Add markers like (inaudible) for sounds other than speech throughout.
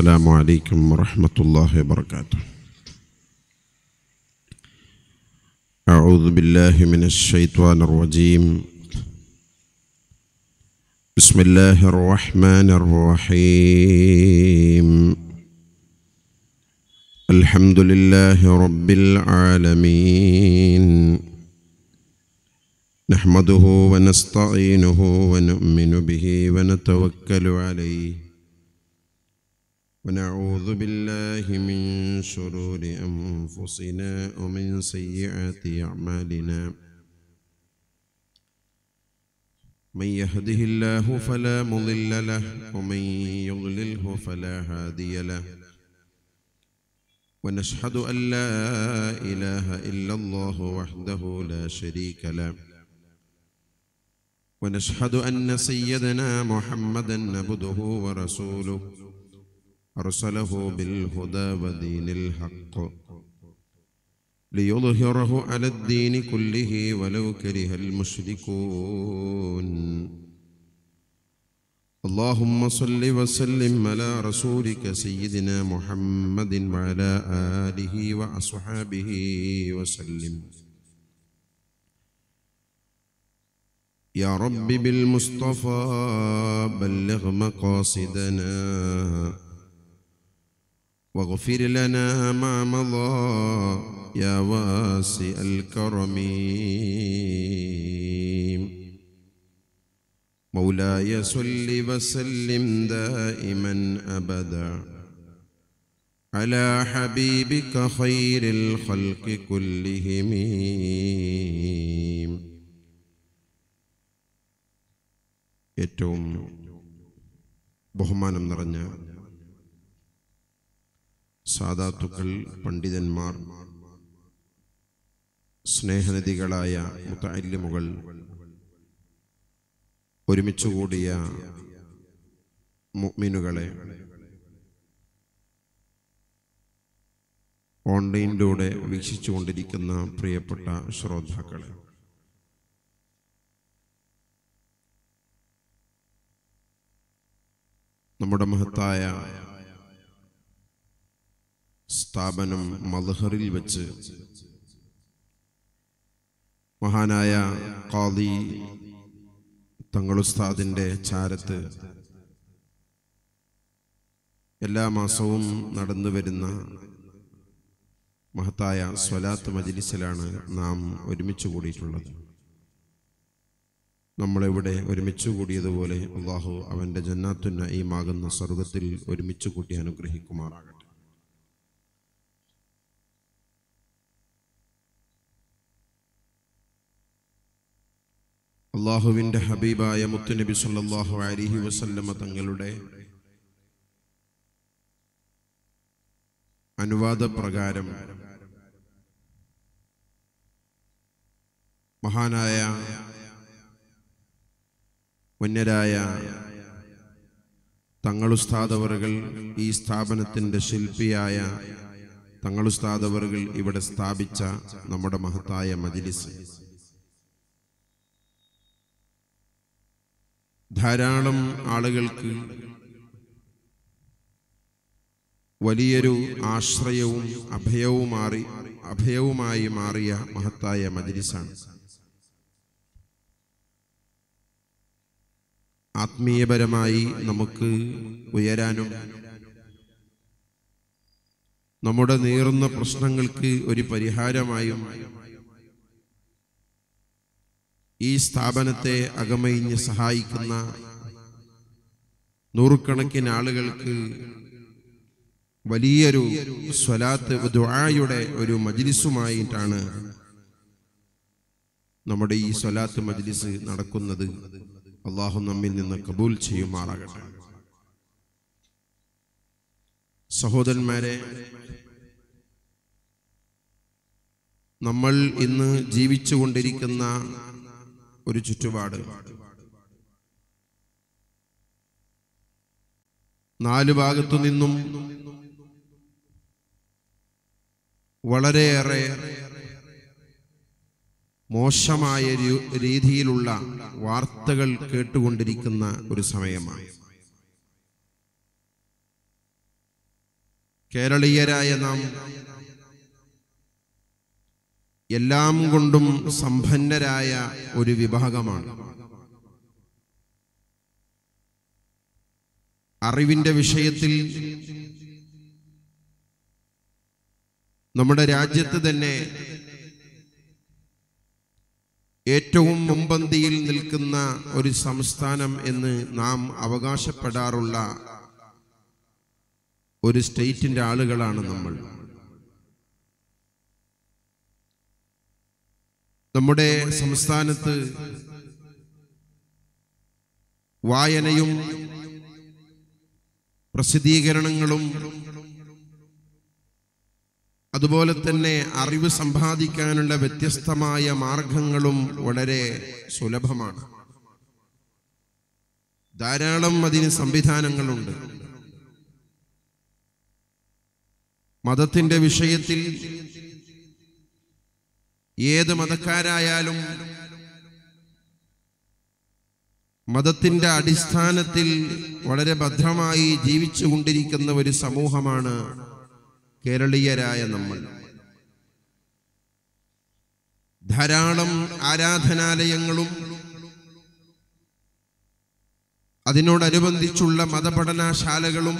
السلام عليكم ورحمة الله وبركاته. أعوذ بالله من الشيطان الرجيم. بسم الله الرحمن الرحيم. الحمد لله رب العالمين. نحمده ونستعينه ونؤمن به ونتوكل عليه. ونعوذ بالله من شرور أنفسنا ومن سيئات أعمالنا. من يهده الله فلا مضل له ومن يضلله فلا هادي له. ونشهد أن لا إله إلا الله وحده لا شريك له. ونشهد أن سيدنا محمدا عبده ورسوله. أرسله بالهدى ودين الحق ليظهره على الدين كله ولو كره المشركون. اللهم صل وسلم على رسولك سيدنا محمد وعلى آله وأصحابه وسلم. يا رب بالمصطفى بلغ مقاصدنا. واغفر لنا ما مضى يا واسع الكرم مولاي صل وسلم دائما ابدا على حبيبك خير الخلق كلهم ഏറ്റവും ബഹുമാനം നിറഞ്ഞ സാധാത്തുക്കൾ പണ്ഡിതന്മാർ സ്നേഹനിധികളായ മുത്തല്യമുകൾ ഒരുമിച്ച് കൂടിയ മുഅ്മിനുകളെ ഓൺലൈനിലൂടെ വീക്ഷിച്ചുകൊണ്ടിരിക്കുന്ന പ്രിയപ്പെട്ട ശ്രോതാക്കളെ. നമ്മുടെ മഹത്തായ സ്ഥാപനം മൽഹറിൽ വെച്ച്. മഹാനായ ഖാദി തങ്ങളുസ്താദിന്റെ ചാരത്ത് എല്ലാ മാസവും നടന്നു വരുന്ന മഹത്തായ സ്വലാത്ത് മജിലിസിലാണ് നാം ഒരുമിച്ച് കൂടിയിട്ടുള്ളത്. നമ്മളിവിടെ ഒരുമിച്ച് കൂടിയതുപോലെ അള്ളാഹു അവന്റെ ജന്നാത്തുന്ന ഈ മാകുന്ന സ്വർഗത്തിൽ ഒരുമിച്ച് കൂട്ടി അനുഗ്രഹിക്കുമാറാകട്ടെ. അള്ളാഹുവിന്റെ ഹബീബായ മുത്തുനബി സല്ലാഹു അലൈഹി വസല്ലമ തങ്ങളുടെ അനുവാദപ്രകാരം മഹാനായ മുന്നരായ തങ്ങളുസ്താദവറുകൾ ഈ സ്ഥാപനത്തിന്റെ ശില്പിയായ തങ്ങളുസ്താദവറുകൾ ഇവിടെ സ്ഥാപിച്ച നമ്മുടെ മഹത്തായ മജിലിസ്. ധാരാളം ആളുകൾക്ക് വലിയൊരു ആശ്രയവും അഭയവും മാറി അഭയവുമായി മാറിയ മഹത്തായ മജിലിസാണ്. ആത്മീയപരമായി നമുക്ക് ഉയരാനും നമ്മുടെ നീറുന്ന പ്രശ്നങ്ങൾക്ക് ഒരു പരിഹാരമായും ഈ സ്ഥാപനത്തെ അകമയിഞ്ഞ് സഹായിക്കുന്ന നൂറുകണക്കിന് ആളുകൾക്ക് വലിയൊരു സ്വലാത്ത് ദുആയുടെ ഒരു മജ്ലിസുമായിട്ടാണ് നമ്മുടെ ഈ സ്വലാത്ത് മജ്ലിസ് നടക്കുന്നത്. അള്ളാഹു നമ്മിൽ നിന്ന് കബൂൽ ചെയ്യുമാറാകട്ടെ സഹോദരന്മാരെ നമ്മൾ ഇന്ന് ജീവിച്ചുകൊണ്ടിരിക്കുന്ന ഒരു ചുറ്റുപാട്. നാല് ഭാഗത്തു നിന്നും വളരെയേറെ മോശമായ രീതിയിലുള്ള വാർത്തകൾ കേട്ടുകൊണ്ടിരിക്കുന്ന ഒരു സമയമാണ്. കേരളീയരായ നാം എല്ലാം കൊണ്ടും സമ്പന്നരായ ഒരു വിഭാഗമാണ്. അറിവിന്റെ വിഷയത്തിൽ നമ്മുടെ രാജ്യത്ത് തന്നെ ഏറ്റവും മുമ്പന്തിയിൽ നിൽക്കുന്ന ഒരു സംസ്ഥാനം എന്ന് നാം അവകാശപ്പെടാറുള്ള ഒരു സ്റ്റേറ്റിന്റെ ആളുകളാണ് നമ്മൾ. നമ്മുടെ സംസ്ഥാനത്ത് വായനയും പ്രസിദ്ധീകരണങ്ങളും അതുപോലെ തന്നെ അറിവ് സമ്പാദിക്കാനുള്ള വ്യത്യസ്തമായ മാർഗങ്ങളും വളരെ സുലഭമാണ്. ധാരാളം അതിന് സംവിധാനങ്ങളുണ്ട്. മതത്തിന്റെ വിഷയത്തിൽ ഏത് മതക്കാരായാലും മതത്തിന്റെ അടിസ്ഥാനത്തിൽ വളരെ ഭദ്രമായി ജീവിച്ചു കൊണ്ടിരിക്കുന്ന ഒരു സമൂഹമാണ് കേരളീയരായ നമ്മൾ. ധാരാളം ആരാധനാലയങ്ങളും അതിനോടനുബന്ധിച്ചുള്ള മതപഠനശാലകളും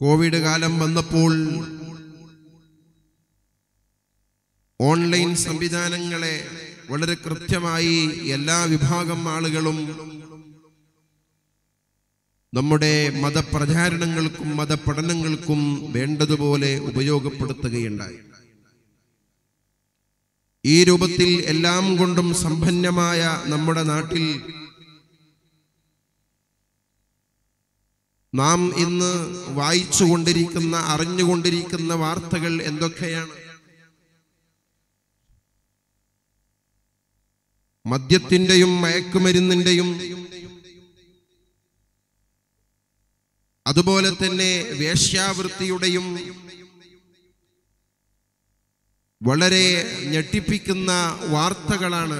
കോവിഡ് കാലം വന്നപ്പോൾ ഓൺലൈൻ സംവിധാനങ്ങളെ വളരെ കൃത്യമായി എല്ലാ വിഭാഗം ആളുകളും നമ്മുടെ മതപ്രചാരണങ്ങൾക്കും മതപഠനങ്ങൾക്കും വേണ്ടതുപോലെ ഉപയോഗപ്പെടുത്തുകയുണ്ടായി. ഈ രൂപത്തിൽ എല്ലാം കൊണ്ടും സമ്പന്നമായ നമ്മുടെ നാട്ടിൽ നാം ഇന്ന് വായിച്ചുകൊണ്ടിരിക്കുന്ന അറിഞ്ഞുകൊണ്ടിരിക്കുന്ന വാർത്തകൾ എന്തൊക്കെയാണ്? മദ്യത്തിന്റെയും മയക്കുമരുന്നിന്റെയും അതുപോലെ തന്നെ വേശ്യാവൃത്തിയുടെയും വളരെ ഞെട്ടിപ്പിക്കുന്ന വാർത്തകളാണ്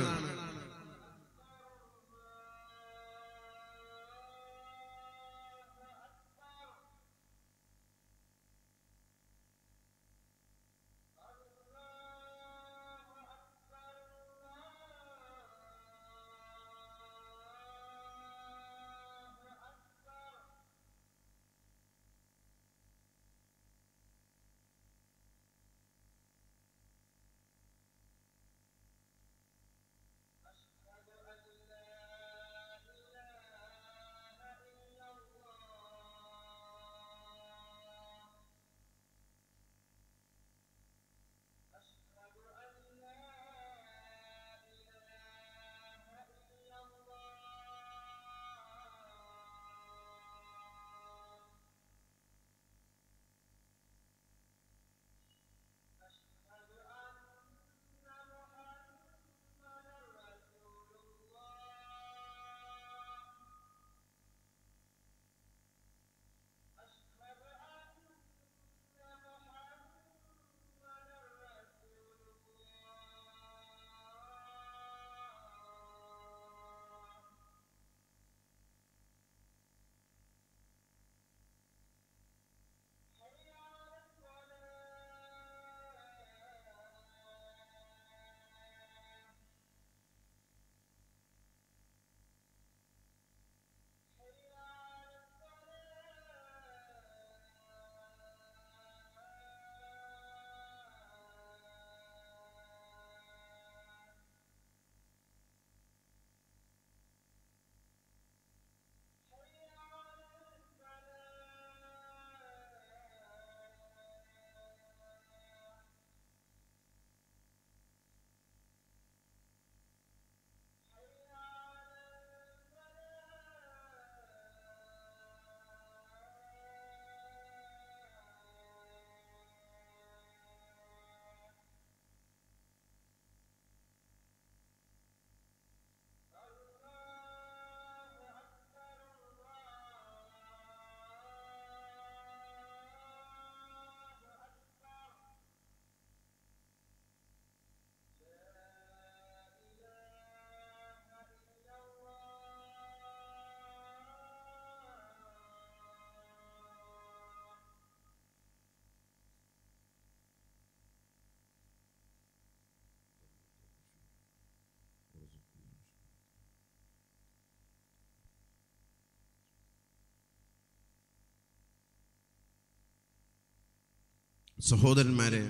സഹോദരന്മാരെ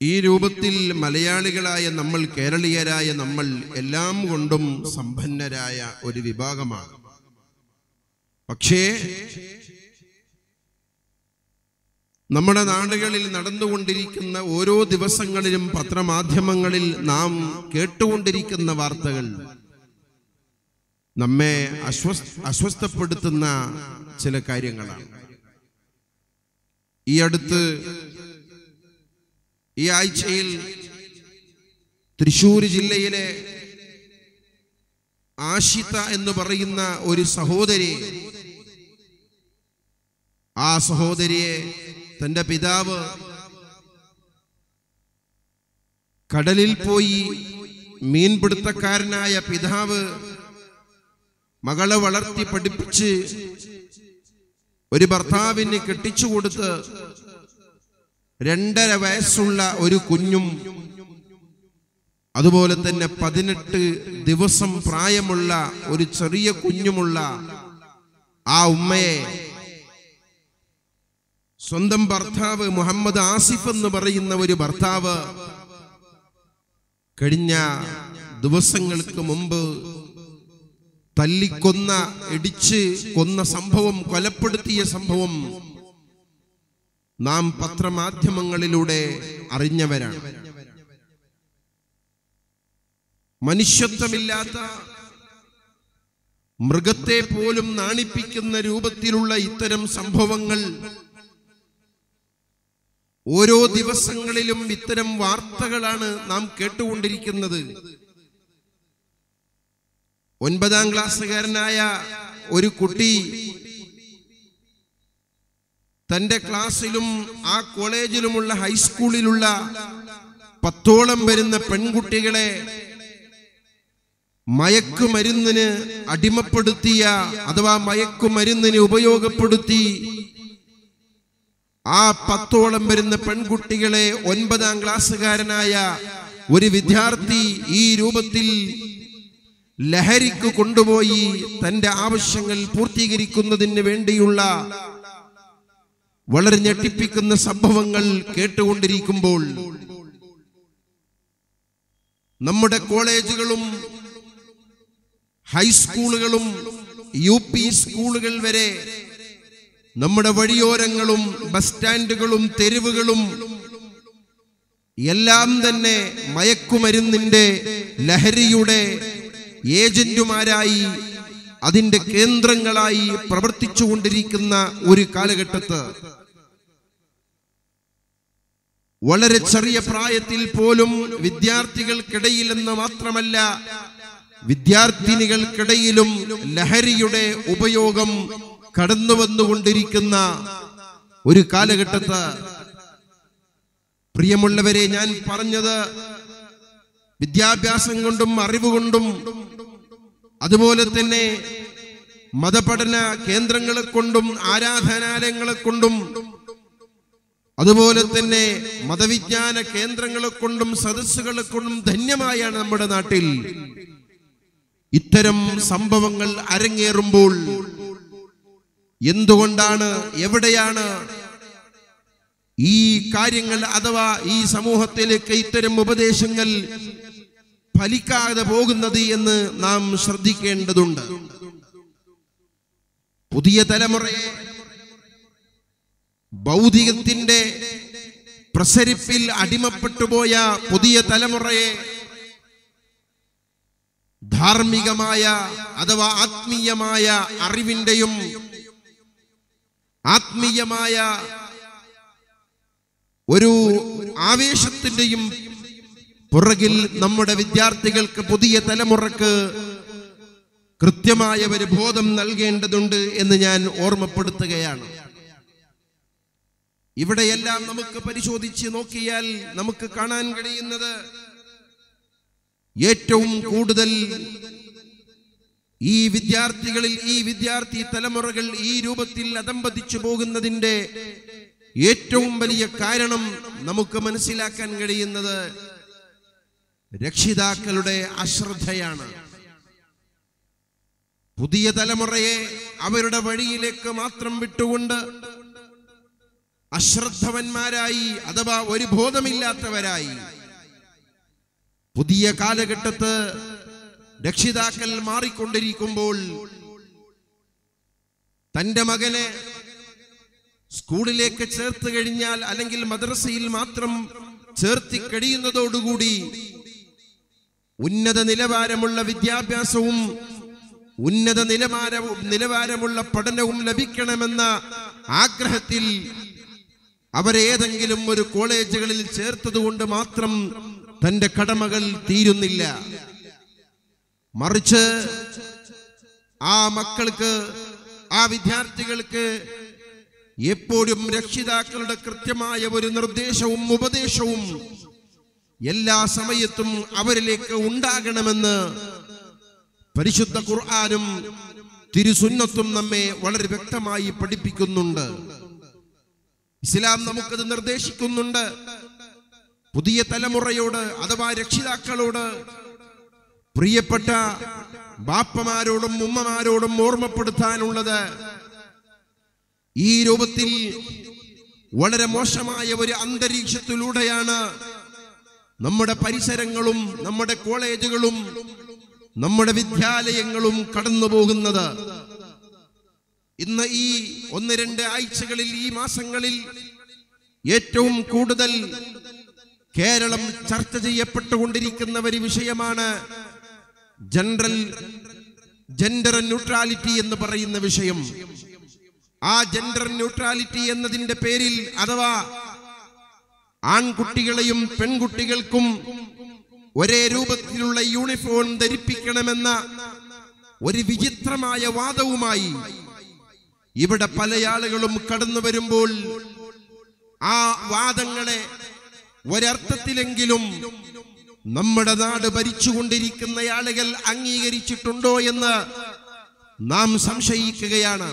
ഈ രൂപത്തിൽ മലയാളികളായ നമ്മൾ കേരളീയരായ നമ്മൾ എല്ലാം കൊണ്ടും സമ്പന്നരായ ഒരു വിഭാഗമാണ്. പക്ഷേ നമ്മുടെ നാടുകളിൽ നടന്നുകൊണ്ടിരിക്കുന്ന ഓരോ ദിവസങ്ങളിലും പത്രമാധ്യമങ്ങളിൽ നാം കേട്ടുകൊണ്ടിരിക്കുന്ന വാർത്തകൾ നമ്മെ അസ്വസ് അസ്വസ്ഥപ്പെടുത്തുന്ന ചില കാര്യങ്ങളാണ്. ഈ അടുത്ത് ഈ ആഴ്ചയിൽ തൃശൂർ ജില്ലയിലെ ആഷിത എന്ന് പറയുന്ന ഒരു സഹോദരി ആ സഹോദരിയെ തന്റെ പിതാവ് കടലിൽ പോയി മീൻപിടുത്തക്കാരനായ പിതാവ് മകളെ വളർത്തി പഠിപ്പിച്ച് ഒരു ഭർത്താവിന് കെട്ടിച്ചു കൊടുത്ത് രണ്ടര വയസ്സുള്ള ഒരു കുഞ്ഞും അതുപോലെ തന്നെ പതിനെട്ട് ദിവസം പ്രായമുള്ള ഒരു ചെറിയ കുഞ്ഞുമുള്ള ആ ഉമ്മയെ സ്വന്തം ഭർത്താവ് മുഹമ്മദ് ആസിഫ് എന്ന് പറയുന്ന ഒരു ഭർത്താവ് കഴിഞ്ഞ ദിവസങ്ങൾക്ക് മുമ്പ് തല്ലിക്കൊന്ന ഇടിച്ച് കൊന്ന സംഭവം കൊലപ്പെടുത്തിയ സംഭവം നാം പത്രമാധ്യമങ്ങളിലൂടെ അറിഞ്ഞവരാണ്. മനുഷ്യത്വമില്ലാത്ത മൃഗത്തെ പോലും നാണിപ്പിക്കുന്ന രൂപത്തിലുള്ള ഇത്തരം സംഭവങ്ങൾ ഓരോ ദിവസങ്ങളിലും ഇത്തരം വാർത്തകളാണ് നാം കേട്ടുകൊണ്ടിരിക്കുന്നത്. ഒൻപതാം ക്ലാസ്സുകാരനായ ഒരു കുട്ടി തന്റെ ക്ലാസ്സിലും ആ കോളേജിലുമുള്ള ഹൈസ്കൂളിലുള്ള പത്തോളം വരുന്ന പെൺകുട്ടികളെ മയക്കുമരുന്നിന് അടിമപ്പെടുത്തിയ അഥവാ മയക്കുമരുന്നിന് ഉപയോഗപ്പെടുത്തി ആ പത്തോളം വരുന്ന പെൺകുട്ടികളെ ഒൻപതാം ക്ലാസ്സുകാരനായ ഒരു വിദ്യാർത്ഥി ഈ രൂപത്തിൽ ലഹരിക്ക് കൊണ്ടുപോയി തന്റെ ആവശ്യങ്ങൾ പൂർത്തീകരിക്കുന്നതിന് വേണ്ടിയുള്ള വളരെ ഞെട്ടിപ്പിക്കുന്ന സംഭവങ്ങൾ കേട്ടുകൊണ്ടിരിക്കുമ്പോൾ നമ്മുടെ കോളേജുകളും ഹൈസ്കൂളുകളും യു പി സ്കൂളുകൾ വരെ നമ്മുടെ വഴിയോരങ്ങളും ബസ് സ്റ്റാൻഡുകളും തെരുവുകളും എല്ലാം തന്നെ മയക്കുമരുന്നിന്റെ ലഹരിയുടെ ഏജന്റുമാരായി അതിന്റെ കേന്ദ്രങ്ങളായി പ്രവർത്തിച്ചുകൊണ്ടിരിക്കുന്ന ഒരു കാലഘട്ടത്ത് വളരെ ചെറിയ പ്രായത്തിൽ പോലും വിദ്യാർത്ഥികൾക്കിടയിൽ എന്ന് മാത്രമല്ല വിദ്യാർത്ഥിനികൾക്കിടയിലും ലഹരിയുടെ ഉപയോഗം കടന്നു വന്നുകൊണ്ടിരിക്കുന്ന ഒരു കാലഘട്ടത്ത്. പ്രിയമുള്ളവരെ ഞാൻ പറഞ്ഞത് വിദ്യാഭ്യാസം കൊണ്ടും അറിവ് കൊണ്ടും അതുപോലെ തന്നെ മതപഠന കേന്ദ്രങ്ങളെ കൊണ്ടും ആരാധനാലയങ്ങളെ കൊണ്ടും അതുപോലെ തന്നെ മതവിജ്ഞാന കേന്ദ്രങ്ങളെ കൊണ്ടും സദസ്സുകളെ കൊണ്ടും ധന്യമായാണ് നമ്മുടെ നാട്ടിൽ. ഇത്തരം സംഭവങ്ങൾ അരങ്ങേറുമ്പോൾ എന്തുകൊണ്ടാണ് എവിടെയാണ് ഈ കാര്യങ്ങൾ അഥവാ ഈ സമൂഹത്തിലേക്ക് ഇത്തരം ഉപദേശങ്ങൾ ഫലിക്കാതെ പോകുന്നത് എന്ന് നാം ശ്രദ്ധിക്കേണ്ടതുണ്ട്. പുതിയ തലമുറയെ ഭൗതികത്തിന്റെ പ്രസരിപ്പിൽ അടിമപ്പെട്ടുപോയ പുതിയ തലമുറയെ ധാർമ്മികമായ അഥവാ ആത്മീയമായ അറിവിന്റെയും ആത്മീയമായ ഒരു ആവേശത്തിന്റെയും പുറകിൽ നമ്മുടെ വിദ്യാർത്ഥികൾക്ക് പുതിയ തലമുറയ്ക്ക് കൃത്യമായ ഒരു ബോധം നൽകേണ്ടതുണ്ട് എന്ന് ഞാൻ ഓർമ്മപ്പെടുത്തുകയാണ്. ഇവിടെയെല്ലാം നമുക്ക് പരിശോധിച്ച് നോക്കിയാൽ നമുക്ക് കാണാൻ കഴിയുന്നത് ഏറ്റവും കൂടുതൽ ഈ വിദ്യാർത്ഥികളിൽ ഈ വിദ്യാർത്ഥി തലമുറകൾ ഈ രൂപത്തിൽ അതമ്പതിച്ചു പോകുന്നതിന്റെ ഏറ്റവും വലിയ കാരണം നമുക്ക് മനസ്സിലാക്കാൻ കഴിയുന്നത് രക്ഷിതാക്കളുടെ അശ്രദ്ധയാണ്. പുതിയ തലമുറയെ അവരുടെ വഴിയിലേക്ക് മാത്രം വിട്ടുകൊണ്ട് അശ്രദ്ധവന്മാരായി അഥവാ ഒരു ബോധമില്ലാത്തവരായി പുതിയ കാലഘട്ടത്ത് രക്ഷിതാക്കൾ മാറിക്കൊണ്ടിരിക്കുമ്പോൾ തന്റെ മകനെ സ്കൂളിലേക്ക് ചേർത്ത് കഴിഞ്ഞാൽ അല്ലെങ്കിൽ മദ്രസയിൽ മാത്രം ചേർത്തി കഴിയുന്നതോടുകൂടി ഉന്നത നിലവാരമുള്ള വിദ്യാഭ്യാസവും ഉന്നത നിലവാരവും നിലവാരമുള്ള പഠനവും ലഭിക്കണമെന്ന ആഗ്രഹത്തിൽ അവരേതെങ്കിലും ഒരു കോളേജുകളിൽ ചേർത്തതുകൊണ്ട് മാത്രം തന്റെ കടമകൾ തീരുന്നില്ല. മറിച്ച് ആ മക്കൾക്ക് ആ വിദ്യാർത്ഥികൾക്ക് എപ്പോഴും രക്ഷിതാക്കളുടെ കൃത്യമായ ഒരു നിർദ്ദേശവും ഉപദേശവും എല്ലാ സമയത്തും അവരിലേക്ക് ഉണ്ടാകണമെന്ന് പരിശുദ്ധ ഖുർആാനും തിരുസുന്നത്തും നമ്മെ വളരെ വ്യക്തമായി പഠിപ്പിക്കുന്നുണ്ട്. ഇസ്ലാം നമുക്കത് നിർദ്ദേശിക്കുന്നുണ്ട്. പുതിയ തലമുറയോട് അഥവാ രക്ഷിതാക്കളോട് പ്രിയപ്പെട്ട ബാപ്പമാരോടും ഉമ്മമാരോടും ഓർമ്മപ്പെടുത്താനുള്ളത് ഈ രൂപത്തിൽ വളരെ മോശമായ ഒരു അന്തരീക്ഷത്തിലൂടെയാണ് നമ്മുടെ പരിസരങ്ങളും നമ്മുടെ കോളേജുകളും നമ്മുടെ വിദ്യാലയങ്ങളും കടന്നു പോകുന്നത് ഇന്ന് ഈ ഒന്ന് രണ്ട് ആഴ്ചകളിൽ ഈ മാസങ്ങളിൽ ഏറ്റവും കൂടുതൽ കേരളം ചർച്ച ചെയ്യപ്പെട്ടുകൊണ്ടിരിക്കുന്ന ഒരു വിഷയമാണ് ജനറൽ ജെൻഡർ ന്യൂട്രാലിറ്റി എന്ന് പറയുന്ന വിഷയം. ആ ജെൻഡർ ന്യൂട്രാലിറ്റി എന്നതിന്റെ പേരിൽ അഥവാ ആൺകുട്ടികളെയും പെൺകുട്ടികൾക്കും ഒരേ രൂപത്തിലുള്ള യൂണിഫോം ധരിപ്പിക്കണമെന്ന ഒരു വിചിത്രമായ വാദവുമായി ഇവിടെ പല ആളുകളും കടന്നു വരുമ്പോൾ ആ വാദങ്ങളെ ഒരർത്ഥത്തിലെങ്കിലും നമ്മുടെ നാട് ഭരിച്ചുകൊണ്ടിരിക്കുന്ന ആളുകൾ അംഗീകരിച്ചിട്ടുണ്ടോ എന്ന് നാം സംശയിക്കുകയാണ്.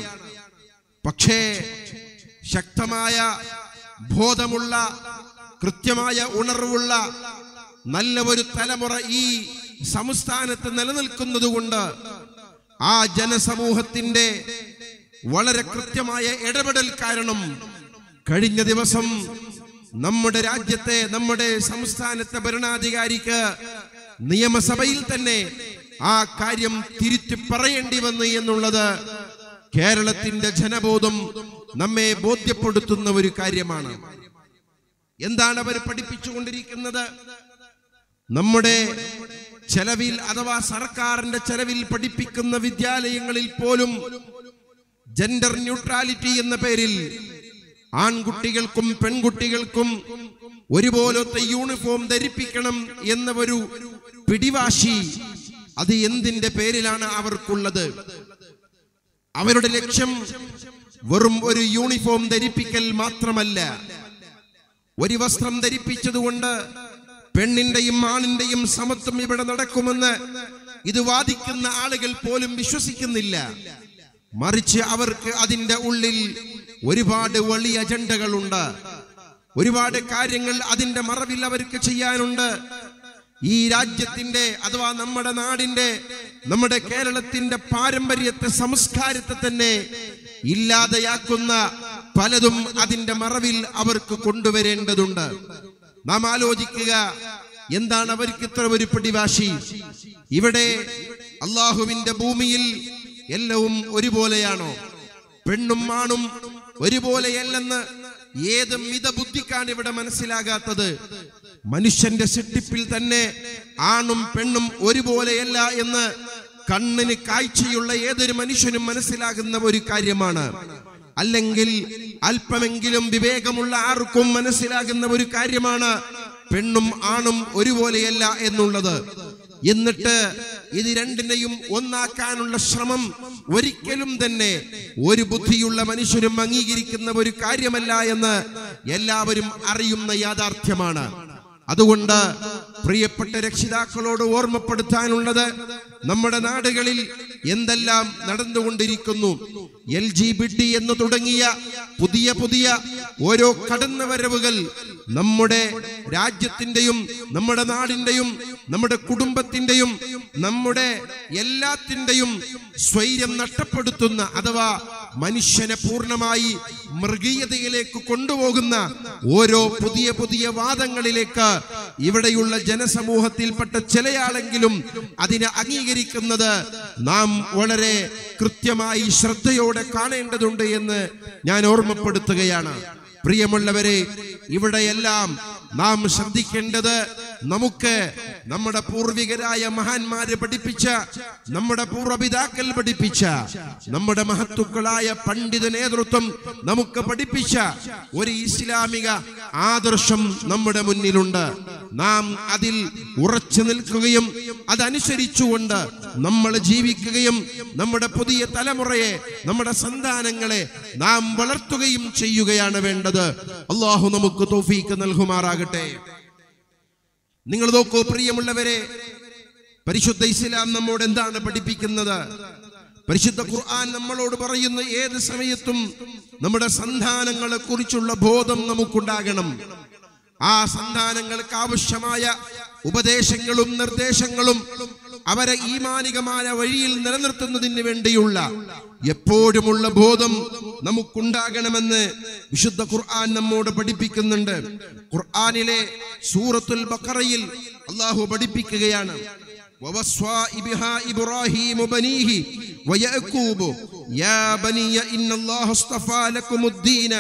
പക്ഷേ ശക്തമായ ബോധമുള്ള കൃത്യമായ ഉണർവുള്ള നല്ല ഒരു തലമുറ ഈ സംസ്ഥാനത്ത് നിലനിൽക്കുന്നതുകൊണ്ട് ആ ജനസമൂഹത്തിന്റെ വളരെ കൃത്യമായ ഇടപെടൽ കാരണം കഴിഞ്ഞ ദിവസം നമ്മുടെ രാജ്യത്തെ നമ്മുടെ സംസ്ഥാനത്തെ ഭരണാധികാരിക്ക് നിയമസഭയിൽ തന്നെ ആ കാര്യം തിരിച്ചു പറയേണ്ടി വന്നു എന്നുള്ളത് കേരളത്തിന്റെ ജനബോധം നമ്മെ ബോധ്യപ്പെടുത്തുന്ന ഒരു കാര്യമാണ്. എന്താണ് അവർ പഠിപ്പിച്ചുകൊണ്ടിരിക്കുന്നത്? നമ്മുടെ ചെലവിൽ അഥവാ സർക്കാരിന്റെ ചെലവിൽ പഠിപ്പിക്കുന്ന വിദ്യാലയങ്ങളിൽ പോലും ജെൻഡർ ന്യൂട്രാലിറ്റി എന്ന പേരിൽ ആൺകുട്ടികൾക്കും പെൺകുട്ടികൾക്കും ഒരുപോലത്തെ യൂണിഫോം ധരിപ്പിക്കണം എന്ന ഒരു പിടിവാശി അത് എന്തിന്റെ പേരിലാണ് അവർക്കുള്ളത്? അവരുടെ ലക്ഷ്യം വെറും ഒരു യൂണിഫോം ധരിപ്പിക്കൽ മാത്രമല്ല. ഒരു വസ്ത്രം ധരിപ്പിച്ചതുകൊണ്ട് പെണ്ണിന്റെയും ആണിന്റെയും സമത്വം ഇവിടെ നടക്കുമെന്ന് ഇത് വാദിക്കുന്ന ആളുകൾ പോലും വിശ്വസിക്കുന്നില്ല. മറിച്ച് അവർക്ക് അതിന്റെ ഉള്ളിൽ ഒരുപാട് വലിയ അജണ്ടകളുണ്ട്. ഒരുപാട് കാര്യങ്ങൾ അതിന്റെ മറവിൽ അവർക്ക് ചെയ്യാനുണ്ട്. ഈ രാജ്യത്തിന്റെ അഥവാ നമ്മുടെ നാടിന്റെ നമ്മുടെ കേരളത്തിന്റെ പാരമ്പര്യത്തെ സംസ്കാരത്തെ തന്നെ ഇല്ലാതെയാക്കുന്ന പലതും അതിന്റെ മറവിൽ അവർക്ക് കൊണ്ടുവരേണ്ടതുണ്ട്. നാം ആലോചിക്കുക എന്താണ് അവർക്ക് ഇത്ര ഒരു പിടിവാശി? ഇവിടെ അള്ളാഹുവിന്റെ ഭൂമിയിൽ എല്ലാവും ഒരുപോലെയാണോ? പെണ്ണും ആണും ഒരുപോലെയല്ലെന്ന് ഏത് മിതബുദ്ധിക്കാണ് ഇവിടെ മനസ്സിലാകാത്തത്. മനുഷ്യന്റെ സൃഷ്ടിപ്പിൽ തന്നെ ആണും പെണ്ണും ഒരുപോലെയല്ല എന്ന് കണ്ണിന് കാഴ്ചയുള്ള ഏതൊരു മനുഷ്യനും മനസ്സിലാകുന്ന ഒരു കാര്യമാണ്. അല്ലെങ്കിൽ അല്പമെങ്കിലും വിവേകമുള്ള ആർക്കും മനസ്സിലാകുന്ന ഒരു കാര്യമാണ് പെണ്ണും ആണും ഒരുപോലെയല്ല എന്നുള്ളത്. എന്നിട്ട് ഇത് രണ്ടിനെയും ഒന്നാക്കാനുള്ള ശ്രമം ഒരിക്കലും തന്നെ ഒരു ബുദ്ധിയുള്ള മനുഷ്യരും അംഗീകരിക്കുന്ന ഒരു കാര്യമല്ല എന്ന് എല്ലാവരും അറിയുന്ന യാഥാർത്ഥ്യമാണ്. അതുകൊണ്ട് പ്രിയപ്പെട്ട രക്ഷിതാക്കളോട് ഓർമ്മപ്പെടുത്താനുള്ളത് നമ്മുടെ നാടുകളിൽ എന്തെല്ലാം നടന്നുകൊണ്ടിരിക്കുന്നു? എൽ ജി ബി ടി എന്ന് തുടങ്ങിയ പുതിയ പുതിയ ഓരോ കടന്നുവരവുകൾ നമ്മുടെ രാജ്യത്തിന്റെയും നമ്മുടെ നാടിന്റെയും നമ്മുടെ കുടുംബത്തിന്റെയും നമ്മുടെ എല്ലാത്തിന്റെയും സ്വൈര്യം നഷ്ടപ്പെടുത്തുന്ന അഥവാ മനുഷ്യനെ പൂർണമായി മൃഗീയതയിലേക്ക് കൊണ്ടുപോകുന്ന ഓരോ പുതിയ പുതിയ വാദങ്ങളിലേക്ക് ഇവിടെയുള്ള ജനസമൂഹത്തിൽപ്പെട്ട ചിലയാളെങ്കിലും അതിനെ അംഗീകരിക്കുന്നത് നാം വളരെ കൃത്യമായി ശ്രദ്ധയോടെ കാണേണ്ടതുണ്ട് എന്ന് ഞാൻ ഓർമ്മപ്പെടുത്തുകയാണ്. പ്രിയമുള്ളവരെ ഇവിടെയെല്ലാം നാം ശ്രദ്ധിക്കേണ്ടത് നമുക്ക് നമ്മുടെ പൂർവികരായ മഹാന്മാരെ പഠിപ്പിച്ച നമ്മുടെ പൂർവപിതാക്കൾ പഠിപ്പിച്ച നമ്മുടെ മഹത്തുക്കളായ പണ്ഡിത നേതൃത്വം നമുക്ക് പഠിപ്പിച്ച ഒരു ഇസ്ലാമിക ആദർശം നമ്മുടെ മുന്നിലുണ്ട്. നാം അതിൽ ഉറച്ചു നിൽക്കുകയും അതനുസരിച്ചുകൊണ്ട് നമ്മൾ ജീവിക്കുകയും നമ്മുടെ പുതിയ തലമുറയെ നമ്മുടെ സന്താനങ്ങളെ നാം വളർത്തുകയും ചെയ്യുകയാണ് വേണ്ടത്. അള്ളാഹു നമുക്ക് തോഫീക്ക് നൽകുമാറാകട്ടെ. നിങ്ങൾ നോക്കൂ പ്രിയമുള്ളവരെ പരിശുദ്ധ ഇസ്ലാം നമ്മോട് എന്താണ് പഠിപ്പിക്കുന്നത്? പരിശുദ്ധ ഖുർആൻ നമ്മളോട് പറയുന്ന ഏത് സമയത്തും നമ്മുടെ സന്താനങ്ങളെ കുറിച്ചുള്ള ബോധം നമുക്കുണ്ടാകണം. ആ സന്താനങ്ങൾക്ക് ആവശ്യമായ ഉപദേശങ്ങളും നിർദ്ദേശങ്ങളും അവരെ ഈമാനികമായ വഴിയിൽ നിലനിർത്തുന്നതിന് വേണ്ടിയുള്ള എപ്പോഴുമുള്ള ബോധം നമുക്കുണ്ടാകണമെന്ന് വിശുദ്ധ ഖുർആൻ നമ്മോട് പഠിപ്പിക്കുന്നുണ്ട് ഖുർആനിലെ സൂറത്തുൽ ബഖറയിൽ അള്ളാഹു പഠിപ്പിക്കുകയാണ് ووصى بها إبراهيم بنيه ويعقوب يا بني إن الله اصطفى لكم الدين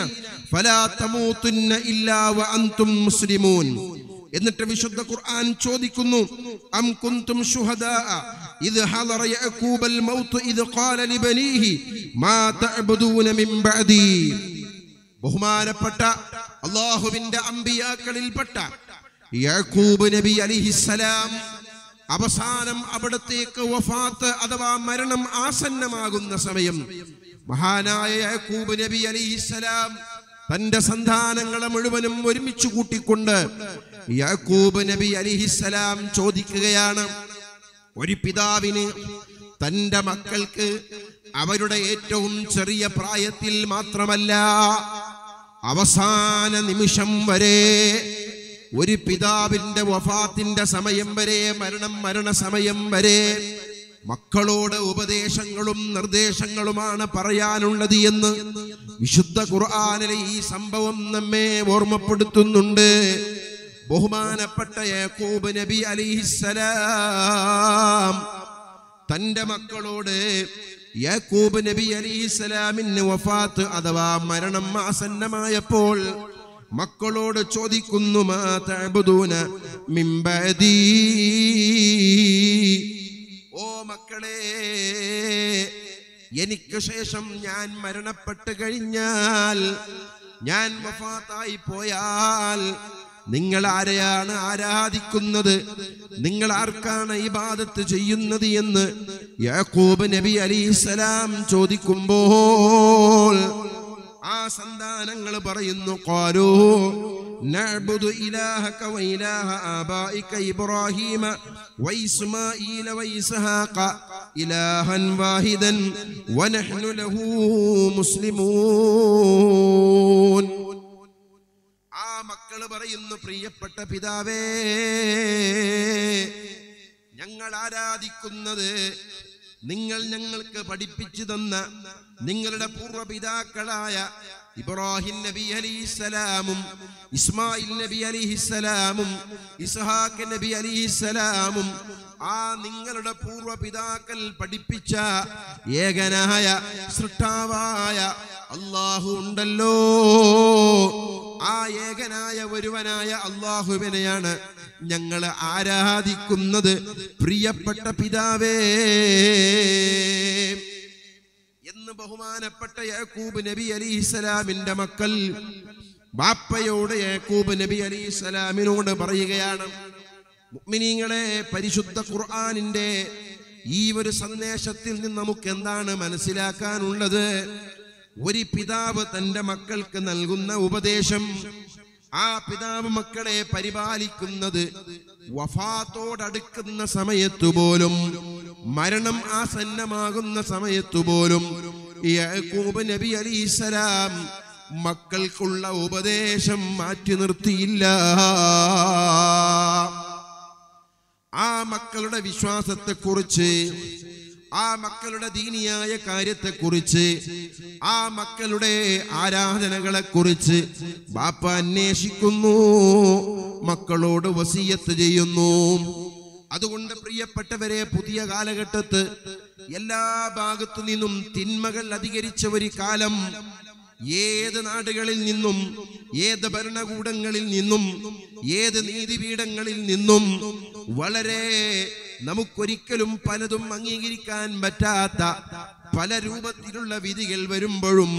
فلا تموتن إلا وأنتم مسلمون എന്നിട്ട് വിശുദ്ധ ഖുർആൻ ചോദിക്കുന്നു അം കുന്തും ശുഹദാ ഇദ് ഹദറ യഅകൂബൽ മൗത്ത് ഇദ് ഖാല ലിബനീഹി മാ തഅബുദൂന മിൻ ബഅദി? ബഹുമാനപ്പെട്ട അള്ളാഹുവിന്റെ അമ്പിയാക്കളിൽപ്പെട്ട യാക്കൂബ് നബി അലിഹിസലാം അവസാനം അവിടത്തേക്ക് വഫാത്ത് അഥവാ മരണം ആസന്നമാകുന്ന സമയം മഹാനായ യാക്കൂബ് നബി അലിഹിസലാം തന്റെ സന്താനങ്ങളെ മുഴുവനും ഒരുമിച്ച് കൂട്ടിക്കൊണ്ട് യാക്കൂബ് നബി അലിഹിസലാം ചോദിക്കുകയാണ് ഒരു പിതാവിന് തന്റെ മക്കൾക്ക് അവരുടെ ഏറ്റവും ചെറിയ പ്രായത്തിൽ മാത്രമല്ല അവസാന നിമിഷം വരെ ഒരു പിതാവിന്റെ വഫാത്തിന്റെ സമയം വരെ മരണം മരണസമയം വരെ മക്കളോട് ഉപദേശങ്ങളും നിർദ്ദേശങ്ങളുമാണ് പറയാനുള്ളത് എന്ന് വിശുദ്ധ ഖുർആാനിലെ ഈ സംഭവം നമ്മെ ഓർമ്മപ്പെടുത്തുന്നുണ്ട്. ബഹുമാനപ്പെട്ട യാക്കൂബ് നബി അലിഹിസലാം തന്റെ മക്കളോട് യാക്കൂബ് നബി അലിഹിസലാമിന് വഫാത്ത് അഥവാ മരണം ആസന്നമായപ്പോൾ മക്കളോട് ചോദിക്കുന്നു മാ തഅബുദൂന മിൻ ബഅദീ? ഓ മക്കളെ എനിക്ക് ശേഷം ഞാൻ മരണപ്പെട്ട് കഴിഞ്ഞാൽ ഞാൻ വഫാത്തായി പോയാൽ നിങ്ങൾ ആരെയാണ് ആരാധിക്കുന്നത്? നിങ്ങൾ ആർക്കാണ് ഇബാദത്ത് ചെയ്യുന്നത് എന്ന് യാക്കൂബ് നബി അലിസ്സലാം ചോദിക്കുമ്പോൾ ആ സന്താനങ്ങൾ പറയുന്നു വനഹ്നു ലഹു മുസ്ലിമൂൻ. ആ മക്കൾ പറയുന്നു പ്രിയപ്പെട്ട പിതാവേ ഞങ്ങൾ ആരാധിക്കുന്നത് നിങ്ങൾ ഞങ്ങൾക്ക് പഠിപ്പിച്ചു തന്ന നിങ്ങളുടെ പൂർവപിതാക്കളായ ഇബ്രാഹിം നബി അലിസ്സലാമും ഇസ്മായിൽ നബി അലിഹിസ്സലാമും ഇസ്ഹാഖ് നബി അലിഹിസ്സലാമും ആ നിങ്ങളുടെ പൂർവപിതാക്കൾ പഠിപ്പിച്ച ഏകനായ സൃഷ്ടാവായ അള്ളാഹു ഉണ്ടല്ലോ. ആ ഏകനായ ഒരുവനായ അള്ളാഹുവിനെയാണ് ഞങ്ങൾ ആരാധിക്കുന്നത്. പ്രിയപ്പെട്ട പിതാവേ. ബഹുമാനപ്പെട്ട യാക്കൂബ് നബി അലി ഇസ്ലാമിന്റെ മക്കൾ. ബാപ്പയോട് യാക്കൂബ് നബി അലി ഇസ്ലാമിനോട് പറയുകയാണ് മുഗ്മിനീങ്ങളെ പരിശുദ്ധ ഖുർആാനിന്റെ ഈ ഒരു സന്ദേശത്തിൽ നിന്ന് നമുക്ക് എന്താണ് മനസ്സിലാക്കാനുള്ളത്? ഒരു പിതാവ് തന്റെ മക്കൾക്ക് നൽകുന്ന ഉപദേശം ആ പിതാവ് മക്കളെ പരിപാലിക്കുന്നത് വഫാത്തോടടുക്കുന്ന സമയത്തു പോലും മരണം ആസന്നമാകുന്ന സമയത്തു പോലും യാക്കൂബ് നബി അലിസ്സലാം മക്കൾക്കുള്ള ഉപദേശം മാറ്റി നിർത്തിയില്ല. ആ മക്കളുടെ വിശ്വാസത്തെക്കുറിച്ച് ആ മക്കളുടെ ദീനിയായ കാര്യത്തെക്കുറിച്ച് ആ മക്കളുടെ ആരാധനകളെക്കുറിച്ച് ബാപ്പ അന്വേഷിക്കുന്നു മക്കളോട് വസീയത്ത് ചെയ്യുന്നു. അതുകൊണ്ട് പ്രിയപ്പെട്ടവരെ പുതിയ കാലഘട്ടത്ത് എല്ലാ ഭാഗത്തു നിന്നും തിന്മകൾ അധികരിച്ച ഒരു കാലം ഏത് നാടുകളിൽ നിന്നും ഏത് ഭരണകൂടങ്ങളിൽ നിന്നും ഏത് നീതിപീഠങ്ങളിൽ നിന്നും വളരെ നമുക്കൊരിക്കലും പലതും അംഗീകരിക്കാൻ പറ്റാത്ത പല രൂപത്തിലുള്ള വിധികൾ വരുമ്പോഴും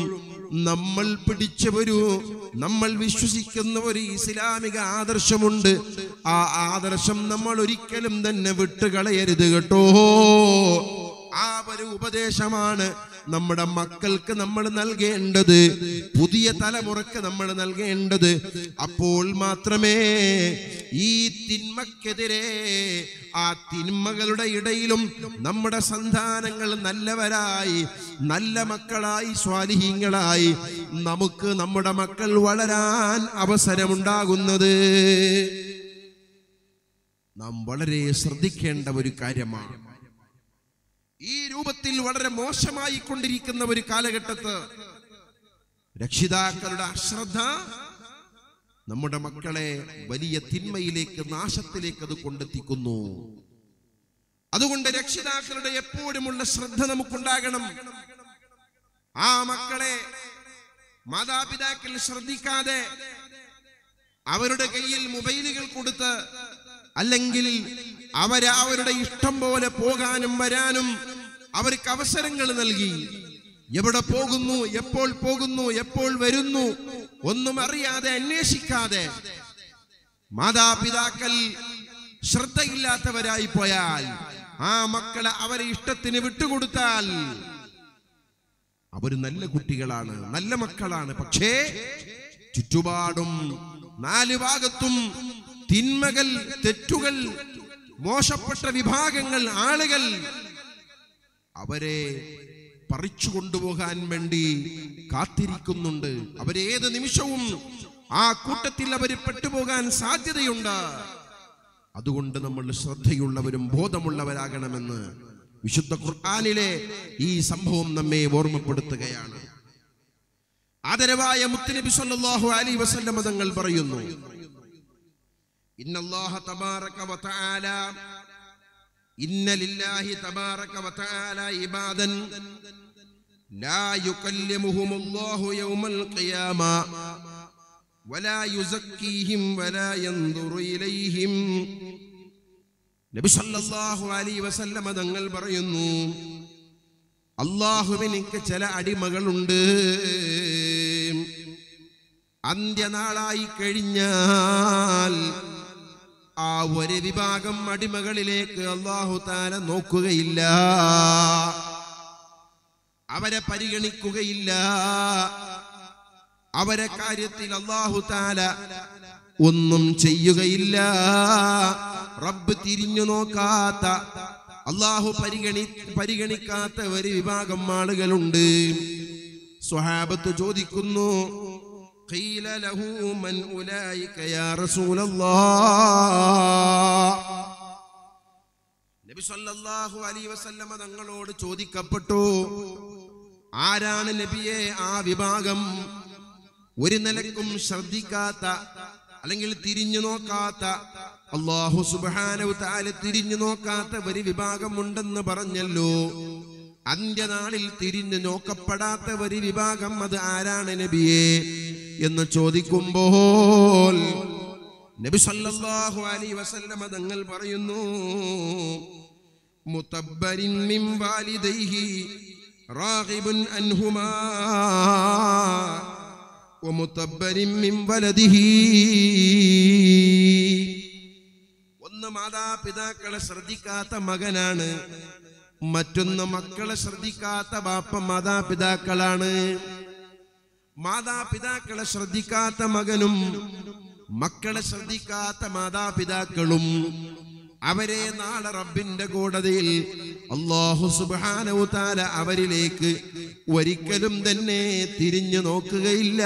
നമ്മൾ പിടിച്ച ഒരു നമ്മൾ വിശ്വസിക്കുന്ന ഒരു ഇസ്ലാമിക ആദർശമുണ്ട്. ആ ആദർശം നമ്മൾ ഒരിക്കലും തന്നെ വിട്ടുകളയരുത് കേട്ടോ. ആ ഒരു ഉപദേശമാണ് നമ്മുടെ മക്കൾക്ക് നമ്മൾ നൽകേണ്ടത് പുതിയ തലമുറയ്ക്ക് നമ്മൾ നൽകേണ്ടത്. അപ്പോൾ മാത്രമേ ഈ തിന്മക്കെതിരെ ആ തിന്മകളുടെ ഇടയിലും നമ്മുടെ സന്താനങ്ങൾ നല്ലവരായി നല്ല മക്കളായി സ്വാലിഹീങ്ങളായി നമുക്ക് നമ്മുടെ മക്കൾ വളരാൻ അവസരമുണ്ടാകുന്നത്. നാം വളരെ ശ്രദ്ധിക്കേണ്ട ഒരു കാര്യമാണ്. ഈ രൂപത്തിൽ വളരെ മോശമായി കൊണ്ടിരിക്കുന്ന ഒരു കാലഘട്ടത്ത് രക്ഷിതാക്കളുടെ അശ്രദ്ധ നമ്മുടെ മക്കളെ വലിയ തിന്മയിലേക്ക് നാശത്തിലേക്ക് അത് കൊണ്ടെത്തിക്കുന്നു. അതുകൊണ്ട് രക്ഷിതാക്കളുടെ എപ്പോഴുമുള്ള ശ്രദ്ധ നമുക്കുണ്ടാകണം. ആ മക്കളെ മാതാപിതാക്കൾ ശ്രദ്ധിക്കാതെ അവരുടെ കയ്യിൽ മൊബൈലുകൾ കൊടുത്ത് അല്ലെങ്കിൽ അവരെ അവരുടെ ഇഷ്ടം പോലെ പോകാനും വരാനും അവർക്ക് അവസരങ്ങൾ നൽകി. എവിടെ പോകുന്നു എപ്പോൾ പോകുന്നു എപ്പോൾ വരുന്നു ഒന്നും അറിയാതെ അന്വേഷിക്കാതെ മാതാപിതാക്കൾ ശ്രദ്ധയില്ലാത്തവരായി പോയാൽ ആ മക്കളെ അവരെ ഇഷ്ടത്തിന് വിട്ടുകൊടുത്താൽ അവർ നല്ല കുട്ടികളാണ് നല്ല മക്കളാണ്. പക്ഷേ ചുറ്റുപാടും നാല് ഭാഗത്തും തിന്മകൾ തെറ്റുകൾ മോശപ്പെട്ട വിഭാഗങ്ങൾ ആളുകൾ അവരെ പറിച്ചു കൊണ്ടുപോകാൻ വേണ്ടി കാത്തിരിക്കുന്നുണ്ട്. അവരേത് നിമിഷവും ആ കൂട്ടത്തിൽ അവർ പെട്ടുപോകാൻ സാധ്യതയുണ്ട്. അതുകൊണ്ട് നമ്മൾ ശ്രദ്ധയുള്ളവരും ബോധമുള്ളവരാകണമെന്ന് വിശുദ്ധ ഖുർആാനിലെ ഈ സംഭവം നമ്മെ ഓർമ്മപ്പെടുത്തുകയാണ്. ആദരവായ മുത്തനബി സല്ലല്ലാഹു അലൈഹി വസല്ലം തങ്ങൾ പറയുന്നു ഇന്നല്ലാഹ തബാറക വതആല ഇന്നലില്ലാഹി തബാറക വതആല ഇബാദൻ ലാ യുകല്ലിമുഹുമുല്ലാഹു യൗമൽ ഖിയാമ വലാ യുസക്കീഹിം വലാ യൻദുറു ഇലൈഹിം നബി സല്ലല്ലാഹു അലൈഹി വസല്ലമ തങ്ങൾ പറയുന്നു അള്ളാഹുവിനിക്ക് ചില അടിമകളുണ്ട്. അന്ത്യനാളായി കഴിഞ്ഞാൽ ആ ഒരു വിഭാഗം അടിമകളിലേക്ക് അള്ളാഹു താല നോക്കുകയില്ല. അവരെ പരിഗണിക്കുകയില്ല. അവരെ കാര്യത്തിൽ അള്ളാഹു താല ഒന്നും ചെയ്യുകയില്ല. റബ്ബ് തിരിഞ്ഞു നോക്കാത്ത അള്ളാഹു പരിഗണി പരിഗണിക്കാത്ത ഒരു വിഭാഗം ആളുകളുണ്ട്. സ്വഹാബത്ത് ചോദിക്കുന്നു قيل له من أولئك يا رسول الله നബി സല്ലല്ലാഹു അലൈഹി വസല്ലമ തങ്ങളോട് ചോദിക്കപ്പെട്ടു ആരാണ് നബിയെ ആ വിഭാഗം ഒരു നിലക്കും ശ്രദ്ധിക്കാത്ത അല്ലെങ്കിൽ തിരിഞ്ഞു നോക്കാത്ത അള്ളാഹു സുബ്ഹാനഹു തആല തിരിഞ്ഞു നോക്കാത്ത ഒരു വിഭാഗം ഉണ്ടെന്ന് പറഞ്ഞല്ലോ അന്ത്യനാളിൽ തിരിഞ്ഞു നോക്കപ്പെടാത്ത ഒരു വിഭാഗം അത് ആരാണ് നബിയെ എന്ന് ചോദിക്കുമ്പോൾ നബി സല്ലല്ലാഹു അലൈഹി വസല്ലമ തങ്ങൾ പറയുന്നു മുതബ്ബരിൻ മിൻ വാലിദൈഹി റാഗിബുൻ അൻഹുമാ വമുതബ്ബരിൻ മിൻ വലദിഹി. ഒന്ന് മാതാപിതാക്കളെ ശ്രദ്ധിക്കാത്ത മകനാണ് മറ്റൊന്ന് മക്കളെ ശ്രദ്ധിക്കാത്ത ബാപ്പ മാതാപിതാക്കളാണ്. മാതാപിതാക്കളെ ശ്രദ്ധിക്കാത്ത മകനും മക്കളെ ശ്രദ്ധിക്കാത്ത മാതാപിതാക്കളും അവരെ നാളെ റബ്ബിന്റെ കോടതിയിൽ അള്ളാഹു സുബ്ഹാനഹു തആല അവരിലേക്ക് ഒരിക്കലും തന്നെ തിരിഞ്ഞു നോക്കുകയില്ല.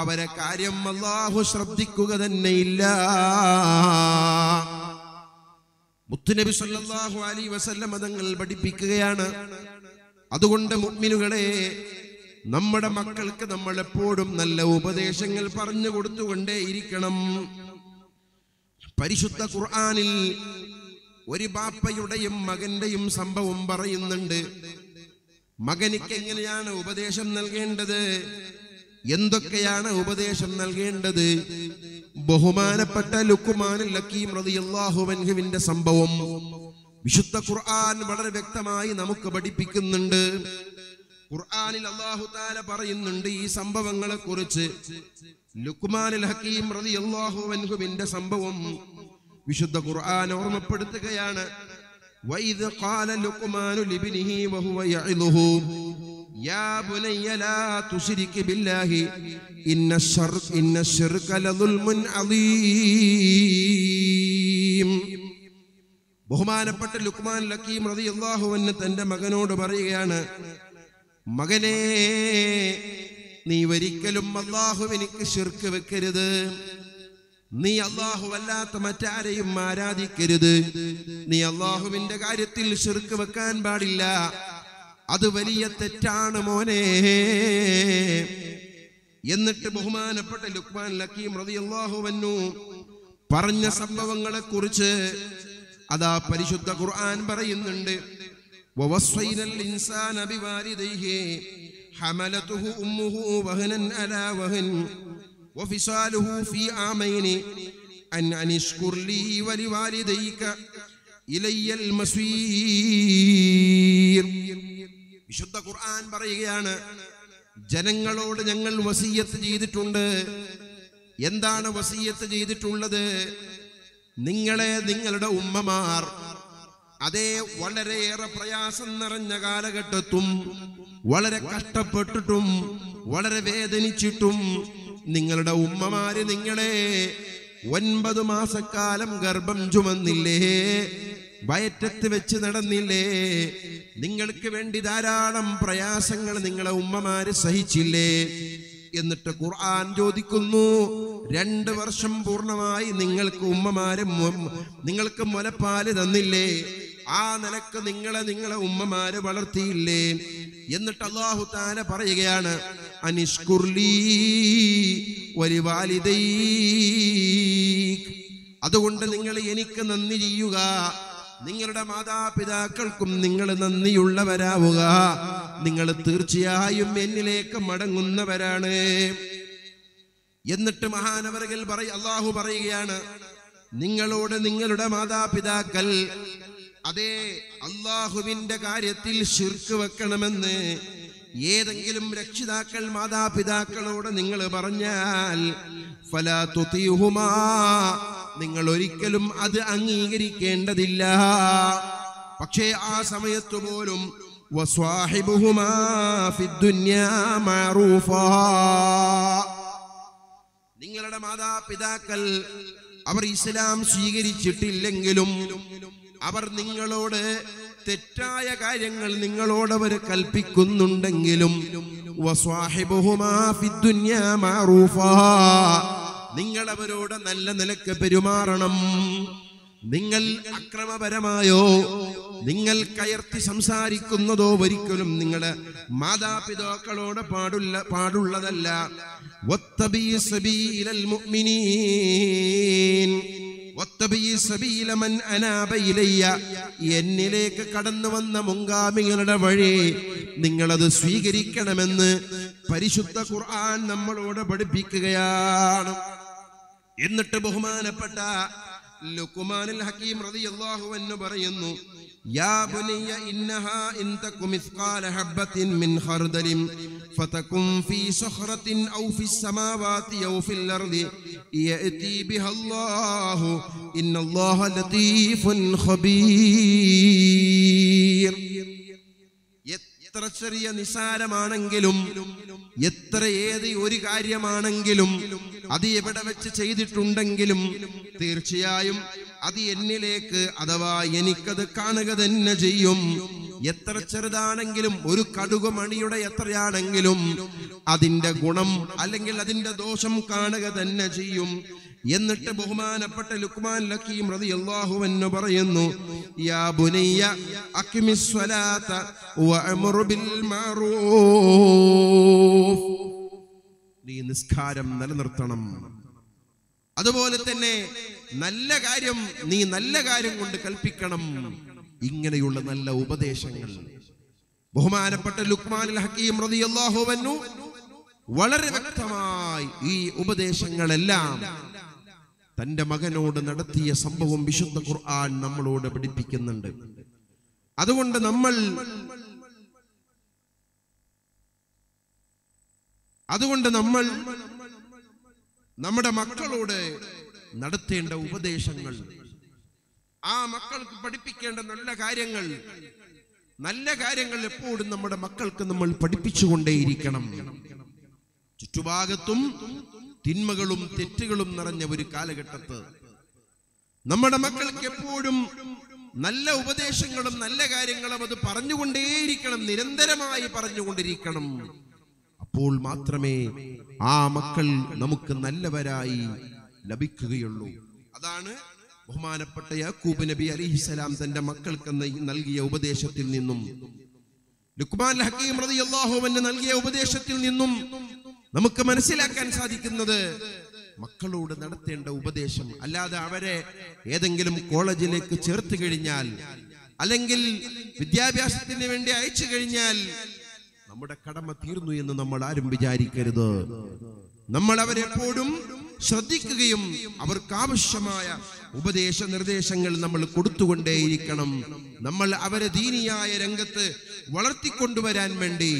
അവരെ കാര്യം അള്ളാഹു ശ്രദ്ധിക്കുക തന്നെയില്ല. മുത്തുനബി സല്ലാഹു അലി വസല്ലം മതങ്ങൾ പഠിപ്പിക്കുകയാണ്. അതുകൊണ്ട് മുഗ്മിനുകളെ നമ്മുടെ മക്കൾക്ക് നമ്മൾ എപ്പോഴും നല്ല ഉപദേശങ്ങൾ പറഞ്ഞു കൊടുത്തുകൊണ്ടേ ഇരിക്കണം. പരിശുദ്ധ ഖുർആാനിൽ ഒരു ബാപ്പയുടെയും മകന്റെയും സംഭവം പറയുന്നുണ്ട്. മകനിക്ക് എങ്ങനെയാണ് ഉപദേശം നൽകേണ്ടത്? എന്തൊക്കെയാണ് ഉപദേശം നൽകേണ്ടത് ബഹുമാനപ്പെട്ട ലുക്കുമാൻ ലക്കീം റളിയല്ലാഹു അൻഹുവിന്റെ സംഭവം വിശുദ്ധ ഖുർആൻ വളരെ വ്യക്തമായി നമുക്ക് പഠിപ്പിക്കുന്നുണ്ട് ഖുർആനിൽ അല്ലാഹു തആല പറയുന്നുണ്ട് ഈ സംഭവങ്ങളെ കുറിച്ച് ലുക്മാനുൽ ഹക്കീം റളിയല്ലാഹു അൻഹുവിന്റെ സംഭവം വിശുദ്ധ ഖുർആൻ ഓർമ്മപ്പെടുത്തുകയാണ് وإذ قال لقمان لابنه وهو يعظه يا بني لا تشرك بالله إن الشرك إن الشرك لظلم عظيم ബഹുമാനപ്പെട്ട ലുക്മാൻ ലക്കീം റളിയല്ലാഹു അൻഹു തന്റെ മകനോട് പറയുകയാണ് മകനെ നീ ഒരിക്കലും അള്ളാഹുവിനിക്ക് ശിർക്ക് വെക്കരുത് നീ അള്ളാഹു അല്ലാത്ത മറ്റാരെയും ആരാധിക്കരുത് നീ അള്ളാഹുവിന്റെ കാര്യത്തിൽ ശിർക്ക് വെക്കാൻ പാടില്ല അത് വലിയ തെറ്റാണ് മോനെ എന്നിട്ട് ബഹുമാനപ്പെട്ട ലുക്മാൻ ലക്കീം റളിയല്ലാഹു അൻഹു പറഞ്ഞ സംഭവങ്ങളെ കുറിച്ച് അതാ പരിശുദ്ധ ഖുർആൻ പറയുന്നുണ്ട് ووصينا الإنسان بوالديه حملته أمه وهنا على وهن وفصاله في عامين أن أن اشكر لي ولوالديك إلي المصير വിശുദ്ധ ഖുർആൻ പറയുകയാണ് ജനങ്ങളോട് ഞങ്ങൾ വസീയത്ത് ചെയ്തിട്ടുണ്ട്. എന്താണ് വസീയത്ത് ചെയ്തിട്ടുള്ളത്? നിങ്ങളെ നിങ്ങളുടെ ഉമ്മമാർ അതേ വളരെയേറെ പ്രയാസം നിറഞ്ഞ കാലഘട്ടത്തും വളരെ കഷ്ടപ്പെട്ടിട്ടും വളരെ വേദനിച്ചിട്ടും നിങ്ങളുടെ ഉമ്മമാര് നിങ്ങളെ ഒൻപത് മാസക്കാലം ഗർഭം ചുമന്നില്ലേ? വയറ്റത്ത് വെച്ച് നടന്നില്ലേ? നിങ്ങൾക്ക് വേണ്ടി ധാരാളം പ്രയാസങ്ങൾ നിങ്ങളെ ഉമ്മമാര് സഹിച്ചില്ലേ? എന്നിട്ട് ഖുർആൻ ചോദിക്കുന്നു രണ്ട് വർഷം പൂർണമായി നിങ്ങൾക്ക് ഉമ്മമാര് നിങ്ങൾക്ക് മുലപ്പാൽ തന്നില്ലേ? ആ നിലയ്ക്ക് നിങ്ങളെ നിങ്ങളെ ഉമ്മമാര് വളർത്തിയില്ലേ? എന്നിട്ട് അള്ളാഹു താല പറയുകയാണ് അനിഷ്കുർലീ ഒരു വാലിദൈ അതുകൊണ്ട് നിങ്ങൾ എനിക്ക് നന്ദി ചെയ്യുക. നിങ്ങളുടെ മാതാപിതാക്കൾക്കും നിങ്ങൾ നന്ദിയുള്ളവരാവുക. നിങ്ങൾ തീർച്ചയായും എന്നിലേക്ക് മടങ്ങുന്നവരാണ്. എന്നിട്ട് മഹാനവരകൾ പറ അള്ളാഹു പറയുകയാണ് നിങ്ങളോട് നിങ്ങളുടെ മാതാപിതാക്കൾ അതേ അള്ളാഹുവിന്റെ കാര്യത്തിൽ ശിർക്ക് വെക്കണമെന്ന് ഏതെങ്കിലും രക്ഷിതാക്കൾ മാതാപിതാക്കളോട് നിങ്ങൾ പറഞ്ഞാൽ നിങ്ങൾ ഒരിക്കലും അത് അംഗീകരിക്കേണ്ടതില്ല. പക്ഷേ ആ സമയത്തു പോലും നിങ്ങളുടെ മാതാപിതാക്കൾ അവർ ഇസ്ലാം സ്വീകരിച്ചിട്ടില്ലെങ്കിലും അവർ നിങ്ങളോട് തെറ്റായ കാര്യങ്ങൾ നിങ്ങളോട് അവർ കൽപ്പിക്കുന്നുണ്ടെങ്കിലും. നിങ്ങൾ അവരോട് നല്ല നിലയ്ക്ക് പെരുമാറണം. നിങ്ങൾ അക്രമപരമായോ നിങ്ങൾ കയർത്തി സംസാരിക്കുന്നതോ ഒരിക്കലും നിങ്ങളുടെ മാതാപിതാക്കളോട് പാടുള്ള പാടുള്ളതല്ല. എന്നിലേക്ക് കടന്നു വന്ന മുങ്കാമികളുടെ വഴി നിങ്ങളത് സ്വീകരിക്കണമെന്ന് പരിശുദ്ധ ഖുർആൻ നമ്മളോട് പഠിപ്പിക്കുകയാണ്. എന്നിട്ട് ബഹുമാനപ്പെട്ട ലുക്കുമാനിൽ ഹക്കീം റളിയല്ലാഹു എന്ന് പറയുന്നു യാ ബുനിയ ഇന്നഹാ ഇൻ തകു മിസ്ഖാല ഹബ്ബത്തിൻ മിൻ ഖർദലിൻ ഫതകും ഫീ സഖറത്തിൻ ഔ ഫിസ് സമാവാതി ഔ ഫിൽ അർദി യഅതി ബിഹാ അല്ലാഹു ഇന്നല്ലാഹ ലതീഫുൻ ഖബീർ. എത്ര ചെറിയ നിസാരമാണെങ്കിലും എത്ര ഏത് ഒരു കാര്യമാണെങ്കിലും അത് എവിടെ വെച്ച് ചെയ്തിട്ടുണ്ടെങ്കിലും തീർച്ചയായും അത് എന്നിലേക്ക് അഥവാ എനിക്കത് കാണുക തന്നെ ചെയ്യും. എത്ര ചെറുതാണെങ്കിലും ഒരു കടുകുമണിയുടെ എത്രയാണെങ്കിലും അതിന്റെ ഗുണം അല്ലെങ്കിൽ അതിന്റെ ദോഷം കാണുക തന്നെ ചെയ്യും. എന്നിട്ട് ബഹുമാനപ്പെട്ട ലുക്മാൻ ലക്കീം അള്ളാഹു എന്ന് പറയുന്നു യാ ബുനയ്യ അക്മിസ്വലാത വഅമുർ ബിൽ മഅറൂഫ്. നീ നിസ്കാരം നിലനിർത്തണം. അതുപോലെ തന്നെ നല്ല കാര്യം നീ നല്ല കാര്യം കൊണ്ട് കൽപ്പിക്കണം. ഇങ്ങനെയുള്ള നല്ല ഉപദേശങ്ങൾ. ബഹുമാനപ്പെട്ട ലുക്മാൻ ഹക്കീം വളരെ വ്യക്തമായി ഈ ഉപദേശങ്ങളെല്ലാം തന്റെ മകനോട് നടത്തിയ സംഭവം വിശുദ്ധ ഖുർആൻ നമ്മളോട് പഠിപ്പിക്കുന്നുണ്ട്. അതുകൊണ്ട് നമ്മൾ അതുകൊണ്ട് നമ്മൾ നമ്മുടെ മക്കളോട് നടത്തേണ്ട ഉപദേശങ്ങൾ ആ മക്കൾക്ക് പഠിപ്പിക്കേണ്ട നല്ല കാര്യങ്ങൾ നല്ല കാര്യങ്ങൾ എപ്പോഴും നമ്മുടെ മക്കൾക്ക് നമ്മൾ പഠിപ്പിച്ചുകൊണ്ടേയിരിക്കണം. ചുറ്റുഭാഗത്തും തിന്മകളും തെറ്റുകളും നിറഞ്ഞ ഒരു കാലഘട്ടത്ത് നമ്മുടെ മക്കൾക്ക് എപ്പോഴും നല്ല ഉപദേശങ്ങളും നല്ല കാര്യങ്ങളും അത് പറഞ്ഞുകൊണ്ടേയിരിക്കണം നിരന്തരമായി പറഞ്ഞുകൊണ്ടിരിക്കണം. അപ്പോൾ മാത്രമേ ആ മക്കൾ നമുക്ക് നല്ലവരായി ലഭിക്കുകയുള്ളൂ. അതാണ് ബഹുമാനപ്പെട്ട യാക്കൂബ് നബി അലിഹിസലാം തന്റെ മക്കൾക്ക് നൽകിയ ഉപദേശത്തിൽ നിന്നും. ലുക്മാൻ ഹക്കീം റതി അള്ളാഹുവിന് നൽകിയ ഉപദേശത്തിൽ നിന്നും നമുക്ക് മനസ്സിലാക്കാൻ സാധിക്കുന്നത് മക്കളോട് നടത്തേണ്ട ഉപദേശം അല്ലാതെ അവരെ ഏതെങ്കിലും കോളേജിലേക്ക് ചേർത്ത് കഴിഞ്ഞാൽ അല്ലെങ്കിൽ വിദ്യാഭ്യാസത്തിന് വേണ്ടി അയച്ചു കഴിഞ്ഞാൽ നമ്മുടെ കടമ തീർന്നു എന്ന് നമ്മൾ ആരും വിചാരിക്കരുത്. നമ്മൾ അവരെപ്പോഴും ശ്രദ്ധിക്കുകയും അവർക്ക് ആവശ്യമായ ഉപദേശ നിർദ്ദേശങ്ങൾ നമ്മൾ കൊടുത്തുകൊണ്ടേയിരിക്കണം. നമ്മൾ അവരെ ദീനിയായ രംഗത്ത് വളർത്തിക്കൊണ്ടുവരാൻ വേണ്ടി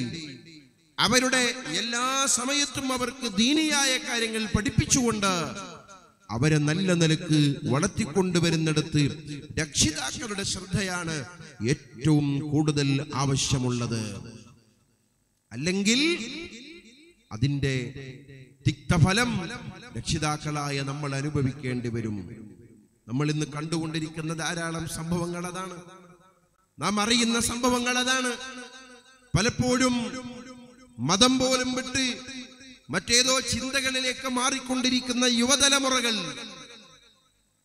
അവരുടെ എല്ലാ സമയത്തും അവർക്ക് ദീനിയായ കാര്യങ്ങൾ പഠിപ്പിച്ചുകൊണ്ട് അവരെ നല്ല നിലയ്ക്ക് വളർത്തിക്കൊണ്ടുവരുന്നിടത്ത് രക്ഷിതാക്കളുടെ ശ്രദ്ധയാണ് ഏറ്റവും കൂടുതൽ ആവശ്യമുള്ളത്. അല്ലെങ്കിൽ അതിന്റെ തിക്തഫലം രക്ഷിതാക്കളായ നമ്മൾ അനുഭവിക്കേണ്ടി വരും. നമ്മൾ ഇന്ന് കണ്ടുകൊണ്ടിരിക്കുന്ന ധാരാളം സംഭവങ്ങൾ അതാണ്. നാം അറിയുന്ന സംഭവങ്ങൾ അതാണ്. പലപ്പോഴും മതം പോലും വിട്ട് മറ്റേതോ ചിന്തകളിലേക്ക് മാറിക്കൊണ്ടിരിക്കുന്ന യുവതലമുറകൾ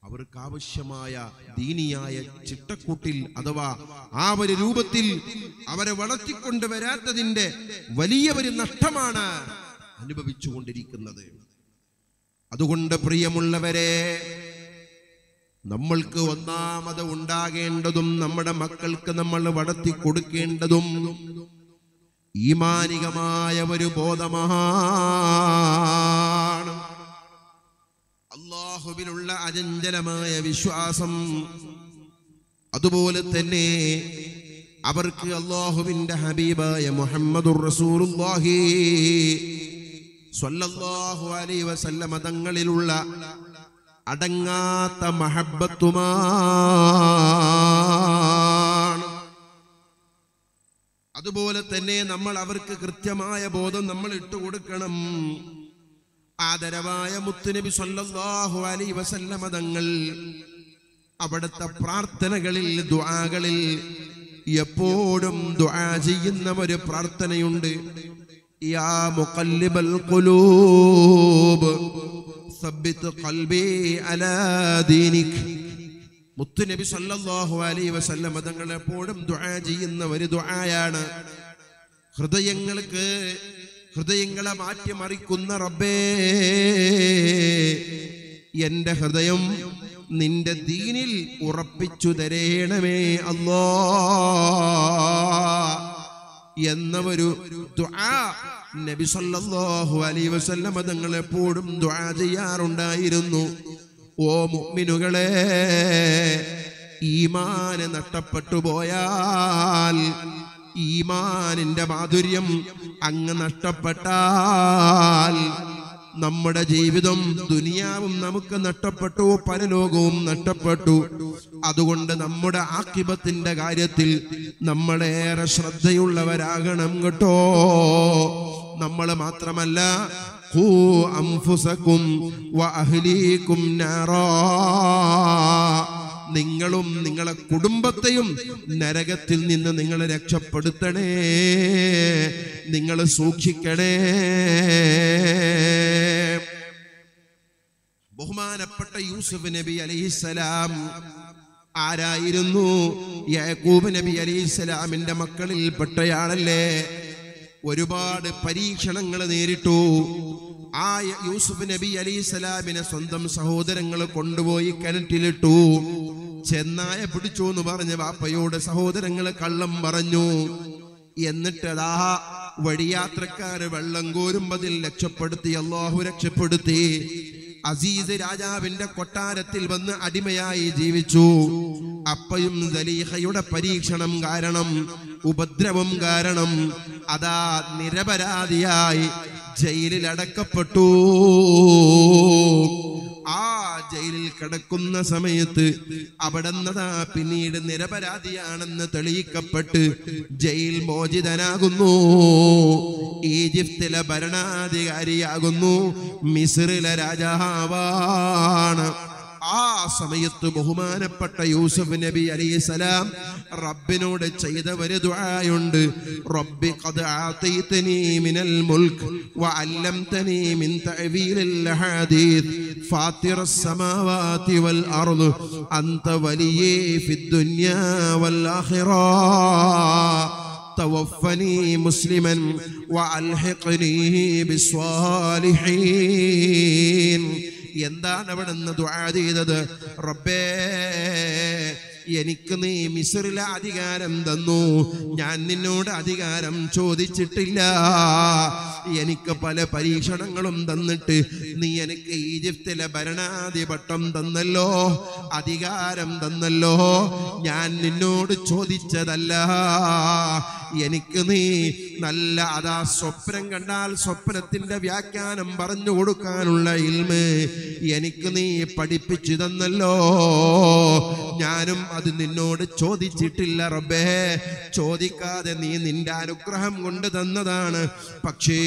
അവർക്ക് ആവശ്യമായ ദീനിയായ ചിട്ടക്കൂട്ടിൽ അഥവാ ആ ഒരു രൂപത്തിൽ അവരെ വളർത്തിക്കൊണ്ടുവരാത്തതിന്റെ വലിയ ഒരു നഷ്ടമാണ് അനുഭവിച്ചുകൊണ്ടിരിക്കുന്നത്. അതുകൊണ്ട് പ്രിയമുള്ളവരെ നമ്മൾക്ക് ഒന്നാമത് ഉണ്ടാകേണ്ടതും നമ്മുടെ മക്കൾക്ക് നമ്മൾ വളർത്തി കൊടുക്കേണ്ടതും ഈമാനികമായ ഒരു ബോധമാണ് അള്ളാഹുവിലുള്ള അചഞ്ചലമായ വിശ്വാസം. അതുപോലെ തന്നെ അവർക്ക് അള്ളാഹുവിന്റെ ഹബീബായ മുഹമ്മദുർ റസൂലുള്ളാഹി സ്വല്ലല്ലാഹു അലൈഹി വസല്ലമ തങ്ങളിലുള്ള അടങ്ങാത്ത മഹബത്തുമാണ് അതുപോലെ തന്നെ നമ്മൾ അവർക്ക് കൃത്യമായ ബോധം നമ്മൾ ഇട്ടുകൊടുക്കണം. ആദരവായ മുത്തുനബി സല്ലല്ലാഹു അലൈഹി വസല്ലമ തങ്ങൾ അവിടുത്തെ പ്രാർത്ഥനകളിൽ ദുആകളിൽ എപ്പോഴും ദുആ ചെയ്യുന്ന ഒരു പ്രാർത്ഥനയുണ്ട്. യാ മുഖല്ലിബൽ ഖുലൂബ് സബ്ബിത് ഖൽബി അലാ ദീനിക്. മുത്തുനബി സല്ലല്ലാഹു അലൈഹി വസല്ലമ തങ്ങൾ എപ്പോഴും ദുആ ചെയ്യുന്ന ഒരു ദുആയാണ്. ഹൃദയങ്ങൾക്ക് ഹൃദയങ്ങളെ മാറ്റിമറിക്കുന്ന റബ്ബേ എന്റെ ഹൃദയം നിന്റെ ദീനിൽ ഉറപ്പിച്ചു തരേണമേ അല്ലോ. എന്ന ഒരു നബി സല്ലല്ലാഹു അലൈഹി വസല്ലമ തങ്ങൾ എപ്പോഴും ദുആ ചെയ്യാറുണ്ടായിരുന്നു. ഓ മുഅ്മിനുകളെ ഈമാനെ നഷ്ടപ്പെട്ടു പോയാൽ ഈമാനിന്റെ മാധുര്യം അങ്ങ് നഷ്ടപ്പെട്ടാൽ നമ്മുടെ ജീവിതം ദുനിയാവും നമുക്ക് നഷ്ടപ്പെട്ടു പരലോകവും നഷ്ടപ്പെട്ടു. അതുകൊണ്ട് നമ്മുടെ ആക്കിപത്തിന്റെ കാര്യത്തിൽ നമ്മളേറെ ശ്രദ്ധയുള്ളവരാകണം കേട്ടോ. നമ്മൾ മാത്രമല്ല അംഫുസക്കും വഅഹ്ലീകും നാറാ. നിങ്ങളും നിങ്ങളെ കുടുംബത്തെയും നരകത്തിൽ നിന്ന് നിങ്ങൾ രക്ഷപ്പെടുത്തണേ. നിങ്ങൾ സൂക്ഷിക്കണേ. ബഹുമാനപ്പെട്ട യൂസുഫ് നബി അലൈഹിസ്സലാം ആരായിരുന്നു? യാക്കൂബ് നബി അലൈഹിസ്സലാമിന്റെ മക്കളിൽപ്പെട്ടയാളല്ലേ? ഒരുപാട് പരീക്ഷണങ്ങൾ നേരിട്ടു. ആ യൂസുഫ് നബി അലി സ്വലാമിനെ സ്വന്തം സഹോദരങ്ങൾ കൊണ്ടുപോയി കിണറ്റിലിട്ടു. ചെന്നായ പിടിച്ചു എന്ന് പറഞ്ഞ് വാപ്പയോട് സഹോദരങ്ങൾ കള്ളം പറഞ്ഞു. എന്നിട്ടതാ വഴിയാത്രക്കാര് വെള്ളം കോരുമ്പതിൽ രക്ഷപ്പെടുത്തി അള്ളാഹു രക്ഷപ്പെടുത്തി. അസീസ് രാജാവിന്റെ കൊട്ടാരത്തിൽ വന്ന് അടിമയായി ജീവിച്ചു. അപ്പയും ദലീഹയുടെ പരീക്ഷണം കാരണം ഉപദ്രവം കാരണം അതാ നിരപരാധിയായി ജയിലിൽ അടക്കപ്പെട്ടു ആ ജയിലിൽ കിടക്കുന്ന സമയത്ത് അവിടെന്നതാ പിന്നീട് നിരപരാധിയാണെന്ന് തെളിയിക്കപ്പെട്ട് ജയിൽ മോചിതനാകുന്നു. ഈജിപ്തിലെ ഭരണാധികാരിയാകുന്നു. മിസ്രിലെ രാജാവാണ്. ആ സമയത്ത് ബഹുമാനപ്പെട്ട യൂസുഫ് നബി അലൈഹിസലാം റബ്ബിനോട് ചെയ്ത ഒരു ദുആയുണ്ട് റബ്ബി ഖദ് ആതൈതനി മിനൽ മുൽക്ക് വഅല്ലംതനി മിൻ തഅവീലിൽ ഹദീസ് ഫാത്തിറ السماوات والأرض أنت وليي في الدنيا والآخرة توفني مسلما وألحقني بالصالحين എന്താണ് അവിടെ നിന്ന് ദുആ ചെയ്തത്? റബ്ബേ എനിക്ക് നീ മിസ്രിലെ അധികാരം തന്നു. ഞാൻ നിന്നോട് അധികാരം ചോദിച്ചിട്ടില്ല. എനിക്ക് പല പരീക്ഷണങ്ങളും തന്നിട്ട് നീ എനിക്ക് ഈജിപ്തിലെ ഭരണാധിപട്ടം തന്നല്ലോ. അധികാരം തന്നല്ലോ. ഞാൻ നിന്നോട് ചോദിച്ചതല്ല. എനിക്ക് നീ നല്ല അതാ സ്വപ്നം കണ്ടാൽ സ്വപ്നത്തിന്റെ വ്യാഖ്യാനം പറഞ്ഞു കൊടുക്കാനുള്ള ഇൽമ് എനിക്ക് നീ പഠിപ്പിച്ചു തന്നല്ലോ. ഞാനും അത് നിന്നോട് ചോദിച്ചിട്ടില്ല റബ്ബേ. ചോദിക്കാതെ നീ നിന്റെ അനുഗ്രഹം കൊണ്ട് തന്നതാണ്. പക്ഷേ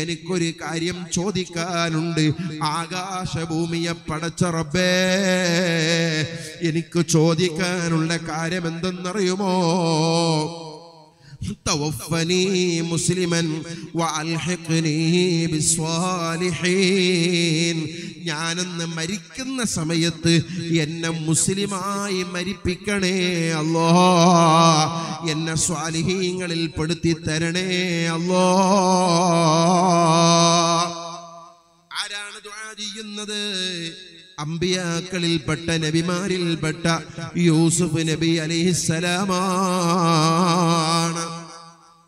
എനിക്കൊരു കാര്യം ചോദിക്കാനുണ്ട്. ആകാശഭൂമിയെ പടച്ച റബ്ബേ എനിക്ക് ചോദിക്കാനുള്ള കാര്യം എന്തെന്നറിയുമോ? توفني مسلما وألحقني بالصالحين ഞാനെന്ന് മരിക്കുന്ന സമയത്ത് എന്നെ മുസ്ലിമായി മരിപ്പിക്കണേ അല്ലോ എന്നെ സ്വാലിഹീങ്ങളിൽ പെടുത്തി തരണേ അല്ലോ ആരാണ് ദുആ ചെയ്യുന്നത് അമ്പിയാക്കളിൽപ്പെട്ട നബിമാരിൽപ്പെട്ട യൂസുഫ് നബി അലൈഹിസ്സലാമാണ്.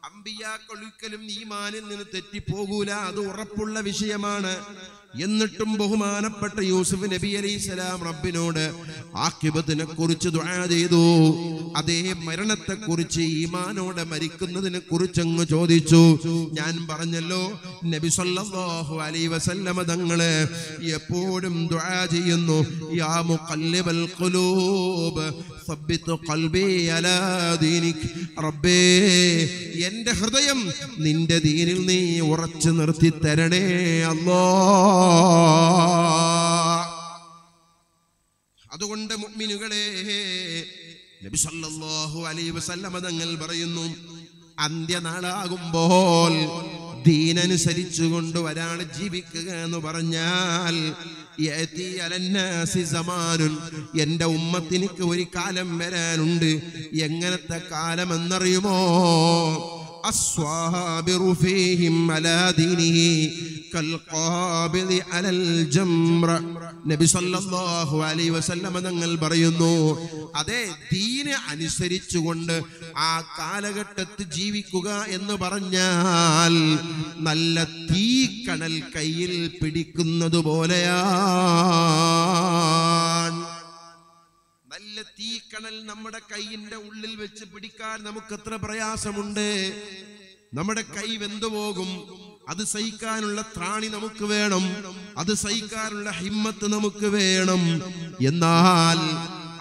അമ്പിയാക്കൾ ഒരിക്കലും ഈമാനിൽ നിന്ന് തെറ്റിപ്പോകൂല അത് ഉറപ്പുള്ള വിഷയമാണ്. എന്നിട്ടും ബഹുമാനപ്പെട്ട യൂസുഫ് നബി അലൈഹി സ്വലാം റബ്ബിനോട് ആക്കിബത്തിനെ കുറിച്ച് ദുആ ചെയ്തു. അതേ മരണത്തെ കുറിച്ച് ഈമാനോടെ മരിക്കുന്നതിനെ കുറിച്ച് അങ്ങ് ചോദിച്ചു. ഞാൻ പറഞ്ഞല്ലോ നബി സല്ലല്ലാഹു അലൈഹി വസല്ലമ തങ്ങളെ എപ്പോഴും ദുആ ചെയ്യുന്നു. യാ മുഖല്ലിബൽ റബ്ബേ എന്റെ ഹൃദയം നിന്റെ ദീനിൽ നീ ഉറച്ചു നിർത്തി തരണേ അല്ലോ. അതുകൊണ്ട് മുഗ്മിനുകളെ നബി സല്ലല്ലാഹു അലൈഹി വസല്ലമ തങ്ങൾ പറയുന്നു അന്ത്യനാളാകുമ്പോൾ ദീനനുസരിച്ചുകൊണ്ട് ഒരാൾ ജീവിക്കുക എന്ന് പറഞ്ഞാൽ എന്റെ ഉമ്മത്തിനിക്ക് ഒരു കാലം വരാനുണ്ട്. എങ്ങനത്തെ കാലം എന്നറിയുമോ الصابر فيهم على دينه كالقابض على الجمر നബി സല്ലല്ലാഹു അലൈഹി വസല്ലമ തങ്ങൾ പറയുന്നു അതെ ദീന് അനുസരിച്ചുകൊണ്ട് ആ കാലഘട്ടത്തിൽ ജീവിക്കുക എന്ന് പറഞ്ഞാൽ നല്ല തീക്കണൽ കയ്യിൽ പിടിക്കുന്നത് പോലെയാണ് നല്ല തീക്കണൽ നമ്മുടെ കൈയിന്റെ ഉള്ളിൽ വെച്ച് പിടിക്കാൻ നമുക്ക് എത്ര പ്രയാസമുണ്ട്. നമ്മുടെ കൈ വെന്തുപോകും അത് സഹിക്കാനുള്ള ത്രാണി നമുക്ക് വേണം. അത് സഹിക്കാനുള്ള ഹിമ്മത്ത് നമുക്ക് വേണം. എന്നാൽ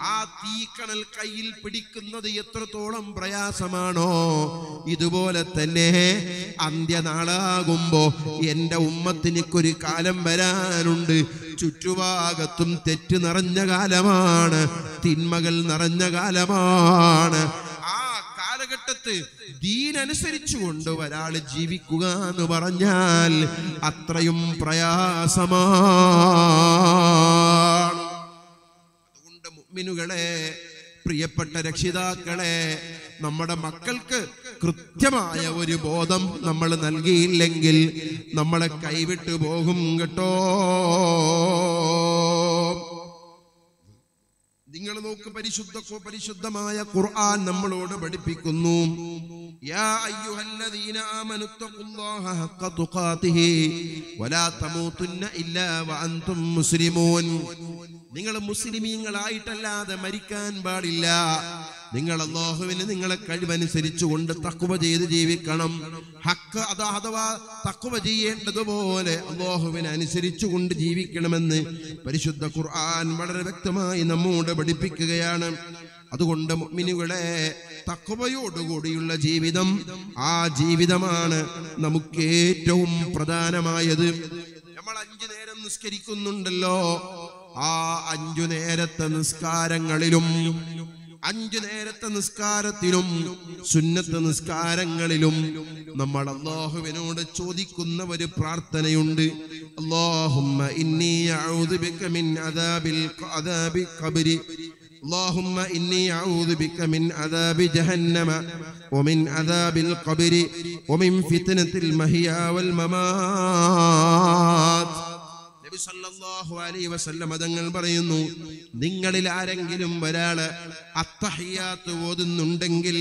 ആ തീക്കണൽ കയ്യിൽ പിടിക്കുന്നത് എത്രത്തോളം പ്രയാസമാണോ ഇതുപോലെ തന്നെ അന്ത്യനാളാകുമ്പോ എന്റെ ഉമ്മത്തിനിക്കൊരു കാലം വരാനുണ്ട്. ചുറ്റുഭാഗത്തും തെറ്റ് നിറഞ്ഞ കാലമാണ് തിന്മകൾ നിറഞ്ഞ കാലമാണ്. ആ കാലഘട്ടത്ത് ദീനനുസരിച്ചുകൊണ്ട് ഒരാൾ ജീവിക്കുക എന്ന് പറഞ്ഞാൽ അത്രയും പ്രയാസമാണ് മുഅ്മിനുകളെ പ്രിയപ്പെട്ട രക്ഷിതാക്കളെ നമ്മുടെ മക്കൾക്ക് കൃത്യമായ ഒരു ബോധം നമ്മൾ നൽകിയില്ലെങ്കിൽ നമ്മളെ കൈവിട്ടു പോകും കേട്ടോ. നിങ്ങൾ നോക്ക് പരിശുദ്ധ പരിശുദ്ധമായ ഖുർആൻ നമ്മളോട് പഠിപ്പിക്കുന്നു. ഇല്ലാ വഅൻതും മുസ്ലിമൂൻ. നിങ്ങൾ മുസ്ലിമീങ്ങളായിട്ടല്ലാതെ മരിക്കാൻ പാടില്ല. നിങ്ങൾ അള്ളാഹുവിന് നിങ്ങളെ കഴിവനുസരിച്ചു കൊണ്ട് തക്കുവ ചെയ്ത് ജീവിക്കണം. ഹക്ക് അതാ അഥവാ തക്കുവ ചെയ്യേണ്ടതുപോലെ അള്ളാഹുവിന് അനുസരിച്ചു കൊണ്ട് ജീവിക്കണമെന്ന് പരിശുദ്ധ ഖുർആൻ വളരെ വ്യക്തമായി നമ്മോട് പഠിപ്പിക്കുകയാണ്. അതുകൊണ്ട് മിനുകളെ തക്കുവയോടുകൂടിയുള്ള ജീവിതം ആ ജീവിതമാണ് നമുക്ക് ഏറ്റവും പ്രധാനമായത്. നമ്മൾ അഞ്ചു നേരം നിസ്കരിക്കുന്നുണ്ടല്ലോ. ആ അഞ്ചു നേരത്തെ നിസ്കാരങ്ങളിലും അഞ്ചു നേരത്തെ നിസ്കാരത്തിലും സുന്നത്ത് നിസ്കാരങ്ങളിലും നമ്മൾ അള്ളാഹുവിനോട് ചോദിക്കുന്ന ഒരു പ്രാർത്ഥനയുണ്ട് അല്ലാഹുമ്മ ഇന്നി അഊദു ബിക മിൻ അദാബിൽ അദാബി ഖബ്രി اللهم إني أعوذ بك من عذاب جهنم ومن عذاب القبر ومن فتنة المحيا والممات നബി സല്ലല്ലാഹു അലൈഹി വസല്ലം തങ്ങൾ പറയുന്നു നിങ്ങളിൽ ആരെങ്കിലും ഒരാൾ അത്തഹിയാത്ത് ഓതുന്നുണ്ടെങ്കിൽ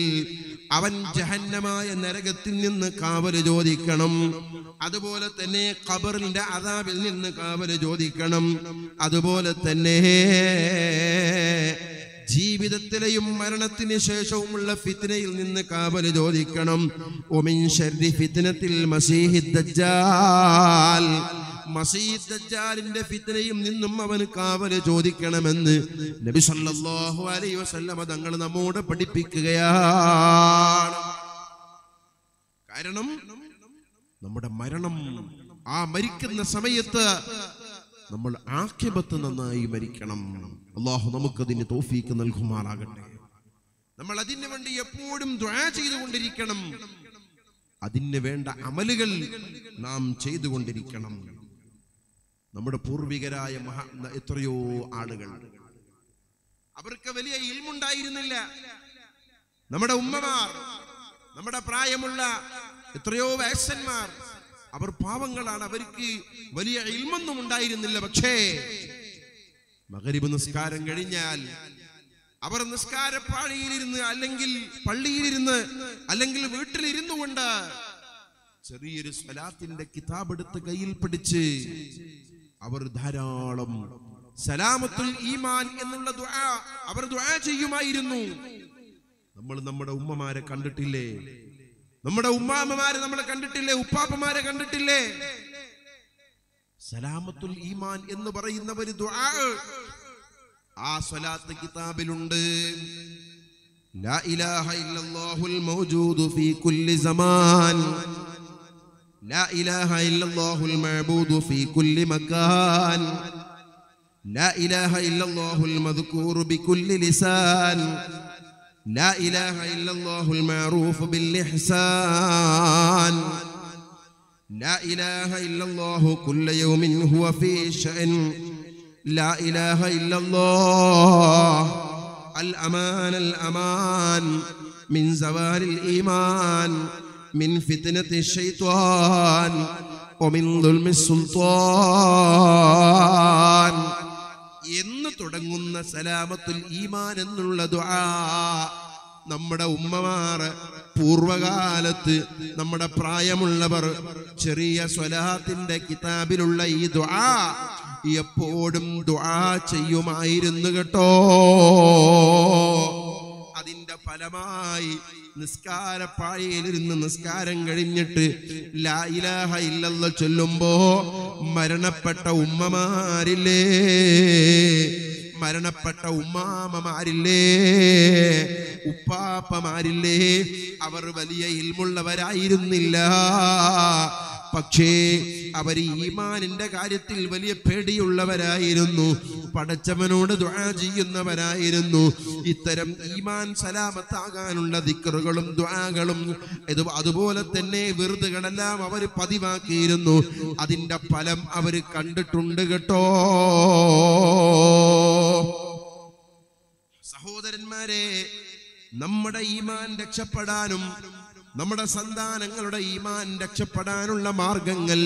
അവൻ ജഹന്നമായ നരകത്തിൽ നിന്ന് കാവൽ ചോദിക്കണം. അതുപോലെ തന്നെ ഖബറിന്റെ അതാബിൽ നിന്ന് കാവൽ ചോദിക്കണം. അതുപോലെ തന്നെ ജീവിതത്തിലെയും മരണത്തിന് ശേഷവുമുള്ള ഫിത്തിനയിൽ നിന്ന് കാവൽ ചോദിക്കണം. ഒമിൻ ഷർരി ഫിത്നത്തിൽ മസീഹി ദജ്ജാൽ മസീദ് ദജ്ജാലിന്റെ ഫിത്നയും നിന്നും അവന് കാവൽ ചോദിക്കണമെന്ന് നബി സല്ലല്ലാഹു അലൈഹി വസല്ലമ തങ്ങൾ നമ്മോട് പഠിപ്പിക്കുകയാണ്. കാരണം നമ്മുടെ മരണം ആ മരിക്കുന്ന സമയത്ത് നമ്മൾ ആഖിബത്ത് നന്നായി മരിക്കണം. അള്ളാഹു നമുക്കതിന് തോഫീക്ക് നൽകുമാറാകട്ടെ. നമ്മൾ അതിന് വേണ്ടി എപ്പോഴും ദ്വാ ചെയ്തുകൊണ്ടിരിക്കണം. അതിന് വേണ്ട അമലുകൾ നാം ചെയ്തുകൊണ്ടിരിക്കണം. നമ്മുടെ പൂർവികരായ മഹാ എത്രയോ ആളുകൾ. അവർക്ക് വലിയ ഇൽമുണ്ടായിരുന്നില്ല. നമ്മുടെ ഉമ്മമാർ നമ്മുടെ പ്രായമുള്ള എത്രയോ വയസ്സന്മാർ അവർ പാവങ്ങളാണ് അവർക്ക് വലിയ ഇൽമൊന്നും ഉണ്ടായിരുന്നില്ല. പക്ഷേ മകരിബ് നിസ്കാരം കഴിഞ്ഞാൽ അവർ നിസ്കാരപ്പാഴിയിലിരുന്ന് അല്ലെങ്കിൽ പള്ളിയിലിരുന്ന് അല്ലെങ്കിൽ വീട്ടിലിരുന്നു കൊണ്ട് ചെറിയൊരു സ്വലാത്തിന്റെ കിതാബ് എടുത്ത് കയ്യിൽ പിടിച്ച് അവർ ധാരാളം. സലാമത്തുൽ ഈമാൻ എന്നുള്ള ദുആ അവർ ദുആ ചെയ്യുമായിരുന്നു. നമ്മൾ നമ്മുടെ ഉമ്മമാരെ കണ്ടിട്ടില്ലേ? നമ്മുടെ ഉമ്മാമ്മമാരെ നമ്മൾ കണ്ടിട്ടില്ലേ? ഉപ്പാപ്പമാരെ കണ്ടിട്ടില്ലേ? സലാമത്തുൽ ഈമാൻ എന്ന് പറയുന്ന ഒരു ദുആ. ആ സ്വലാത്ത് കിതാബിലുണ്ട്. ലാ ഇലാഹ ഇല്ലല്ലാഹുൽ മൗജൂദു ഫീ കുല്ലി സമാൻ. لا إله إلا الله المعبود في كل مكان. لا إله إلا الله المذكور بكل لسان. لا إله إلا الله المعروف بالإحسان. لا إله إلا الله كل يوم هو في شأن. لا إله إلا الله الأمان الأمان من زوال الإيمان. من فتنة الشيطان ومن ظلم السلطان എന്ന് തുടങ്ങുന്ന സലാമത്തുൽ ഈമാൻ എന്നുള്ള ദുആ നമ്മുടെ ഉമ്മമാർ പൂർവകാലത്ത് നമ്മുടെ പ്രായമുള്ളവർ ചെറിയ സ്വലാത്തിന്റെ കിതാബിലുള്ള ഈ ദുആ എപ്പോഴും ദുആ ചെയ്യുമായിരുന്നു കേട്ടോ അതിന്റെ ഫലമായി നിസ്കാരപ്പാഴയിലിരുന്ന് നിസ്കാരം കഴിഞ്ഞിട്ട് ലാ ഇലാഹ ഇല്ലല്ല ചൊല്ലുമ്പോ മരണപ്പെട്ട ഉമ്മമാരില്ലേ? മരണപ്പെട്ട ഉമ്മാമമാരില്ലേ? ഉപ്പാപ്പമാരില്ലേ? അവർ വലിയ ഇൽമുള്ളവരായിരുന്നില്ല. പക്ഷേ അവർ ഈമാനിന്റെ കാര്യത്തിൽ വലിയ പേടിയുള്ളവരായിരുന്നു. പടച്ചവനോട് ദ്വാ ചെയ്യുന്നവരായിരുന്നു. ഇത്തരം ഈമാൻ സലാമത്താകാനുള്ള ദിക്കറുകളും ദ്വാകളും അതുപോലെ തന്നെ വെറുതുകളെല്ലാം അവർ പതിവാക്കിയിരുന്നു. അതിന്റെ ഫലം അവർ കണ്ടിട്ടുണ്ട് കേട്ടോ. സഹോദരന്മാരെ നമ്മുടെ ഈമാൻ രക്ഷപ്പെടാനും നമ്മുടെ സന്താനങ്ങളുടെ ഈമാൻ രക്ഷപ്പെടാനുള്ള മാർഗങ്ങൾ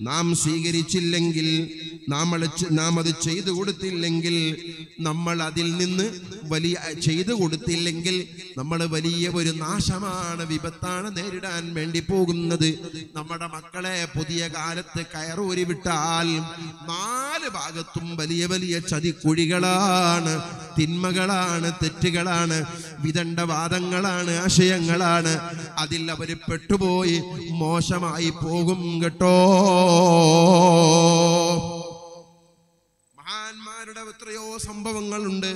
നാം സ്വീകരിച്ചില്ലെങ്കിൽ നാം അത് നാം അത് ചെയ്തു കൊടുത്തില്ലെങ്കിൽ നമ്മൾ അതിൽ നിന്ന് വലിയ ചെയ്തു കൊടുത്തില്ലെങ്കിൽ നമ്മൾ വലിയ ഒരു നാശമാണ് വിപത്താണ് നേരിടാൻ വേണ്ടി പോകുന്നത്. നമ്മുടെ മക്കളെ പുതിയ കാലത്ത് കയറൂരി വിട്ടാൽ നാല് ഭാഗത്തും വലിയ വലിയ ചതിക്കുഴികളാണ് തിന്മകളാണ് തെറ്റുകളാണ് വിദണ്ഡവാദങ്ങളാണ് ആശയങ്ങളാണ്. അതിൽ അവർ പെട്ടുപോയി മോശമായി പോകും കേട്ടോ. എത്രയോ സംഭവങ്ങളുണ്ട്.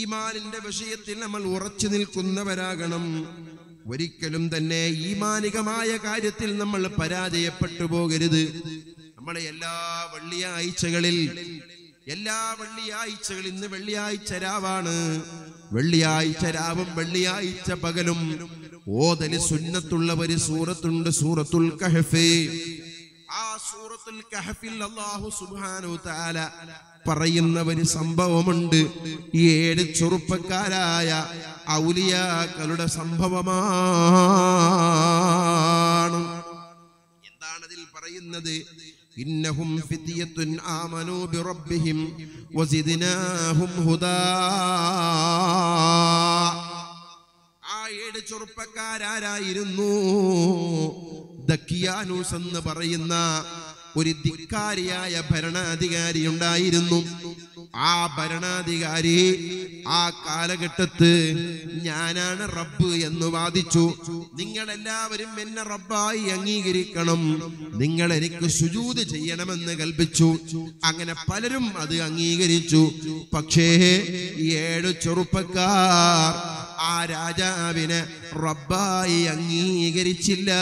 ഈമാനിന്റെ വിഷയത്തിൽ നമ്മൾ ഉറച്ചു നിൽക്കുന്നവരാകണം. ഒരിക്കലും തന്നെ ഈമാനികമായ കാര്യത്തിൽ നമ്മൾ പരാജയപ്പെട്ടു പോകരുത്. നമ്മളെ എല്ലാ വെള്ളിയാഴ്ചകളിൽ എല്ലാ വെള്ളിയാഴ്ചകളിൽ ഇന്ന് വെള്ളിയാഴ്ച രാവാണ്. വെള്ളിയാഴ്ച രാവും വെള്ളിയാഴ്ച പകലും. ഓതൽ സുന്നത്തുള്ള ഒരു സൂറത്തുണ്ട് സൂറത്തുൽ കഹഫ്. ആ സൂറത്തുൽ കഹഫിൽ അല്ലാഹു സുബ്ഹാനഹു തആല പറയുന്ന ഒരു സംഭവമുണ്ട്. ഈ ഏഴ് ചെറുപ്പക്കാരായ ഔലിയാക്കളുടെ സംഭവമാണ്. എന്താണതിൽ പറയുന്നത്? ഇന്നഹും ഫിതിയത്തുൻ ആമനു ബിറബ്ബിഹിം വസിദ്നാഹും ഹുദാ. ആ ഏഴ് ചെറുപ്പക്കാരാരായിരുന്നു. ദക്കിയാനൂസ് എന്ന് പറയുന്ന ഒരു ധിക്കാരിയായ ഭരണാധികാരി ഉണ്ടായിരുന്നു ആ ഭരണാധികാരി ആ കാലഘട്ടത്ത് ഞാനാണ് റബ്ബ് എന്ന് വാദിച്ചു. നിങ്ങൾ എല്ലാവരും എന്നെ റബ്ബായി അംഗീകരിക്കണം. നിങ്ങൾ എനിക്ക് സുജൂത് ചെയ്യണമെന്ന് കൽപ്പിച്ചു. അങ്ങനെ പലരും അത് അംഗീകരിച്ചു. പക്ഷേ ഏഴ് ചെറുപ്പക്കാർ ആ രാജാവിനെ റബ്ബായി അംഗീകരിച്ചില്ല.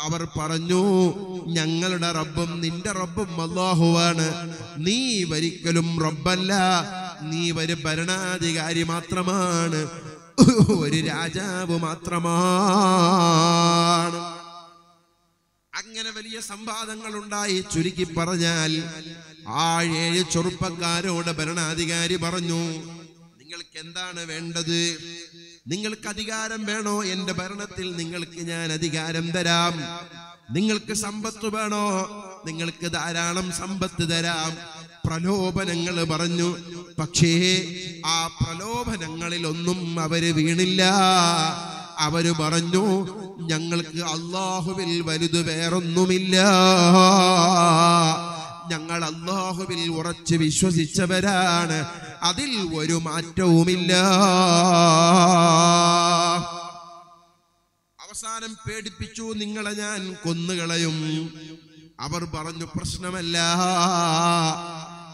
അവർ പറഞ്ഞു ഞങ്ങളുടെ റബ്ബും നിന്റെ റബ്ബും അള്ളാഹുവാണ് നീ ഒരിക്കലും റബ്ബല്ല. നീ ഒരു ഭരണാധികാരി മാത്രമാണ്. ഒരു രാജാവ് മാത്രമാണ്. അങ്ങനെ വലിയ സംവാദങ്ങൾ ഉണ്ടായി. ചുരുക്കി പറഞ്ഞാൽ ആ ഏഴ് ചെറുപ്പക്കാരോട് ഭരണാധികാരി പറഞ്ഞു നിങ്ങൾക്ക് എന്താണ് വേണ്ടത്? നിങ്ങൾക്ക് അധികാരം വേണോ? എന്റെ ഭരണത്തിൽ നിങ്ങൾക്ക് ഞാൻ അധികാരം തരാം. നിങ്ങൾക്ക് സമ്പത്ത് വേണോ? നിങ്ങൾക്ക് ധാരാളം സമ്പത്ത് തരാം. പ്രലോഭനങ്ങൾ പറഞ്ഞു. പക്ഷേ ആ പ്രലോഭനങ്ങളിൽ ഒന്നും അവർ വീണില്ല. അവർ പറഞ്ഞു ഞങ്ങൾക്ക് അള്ളാഹുവിൽ വലുത് വേറൊന്നുമില്ല. ഞങ്ങൾ അള്ളാഹുവിൽ ഉറച്ച് വിശ്വസിച്ചവരാണ്. അതിൽ ഒരു മാറ്റവുമില്ല. അവസാനം പേടിപ്പിച്ചു നിങ്ങളെ ഞാൻ കൊന്നുകളയും. അവർ പറഞ്ഞു പ്രശ്നമല്ല.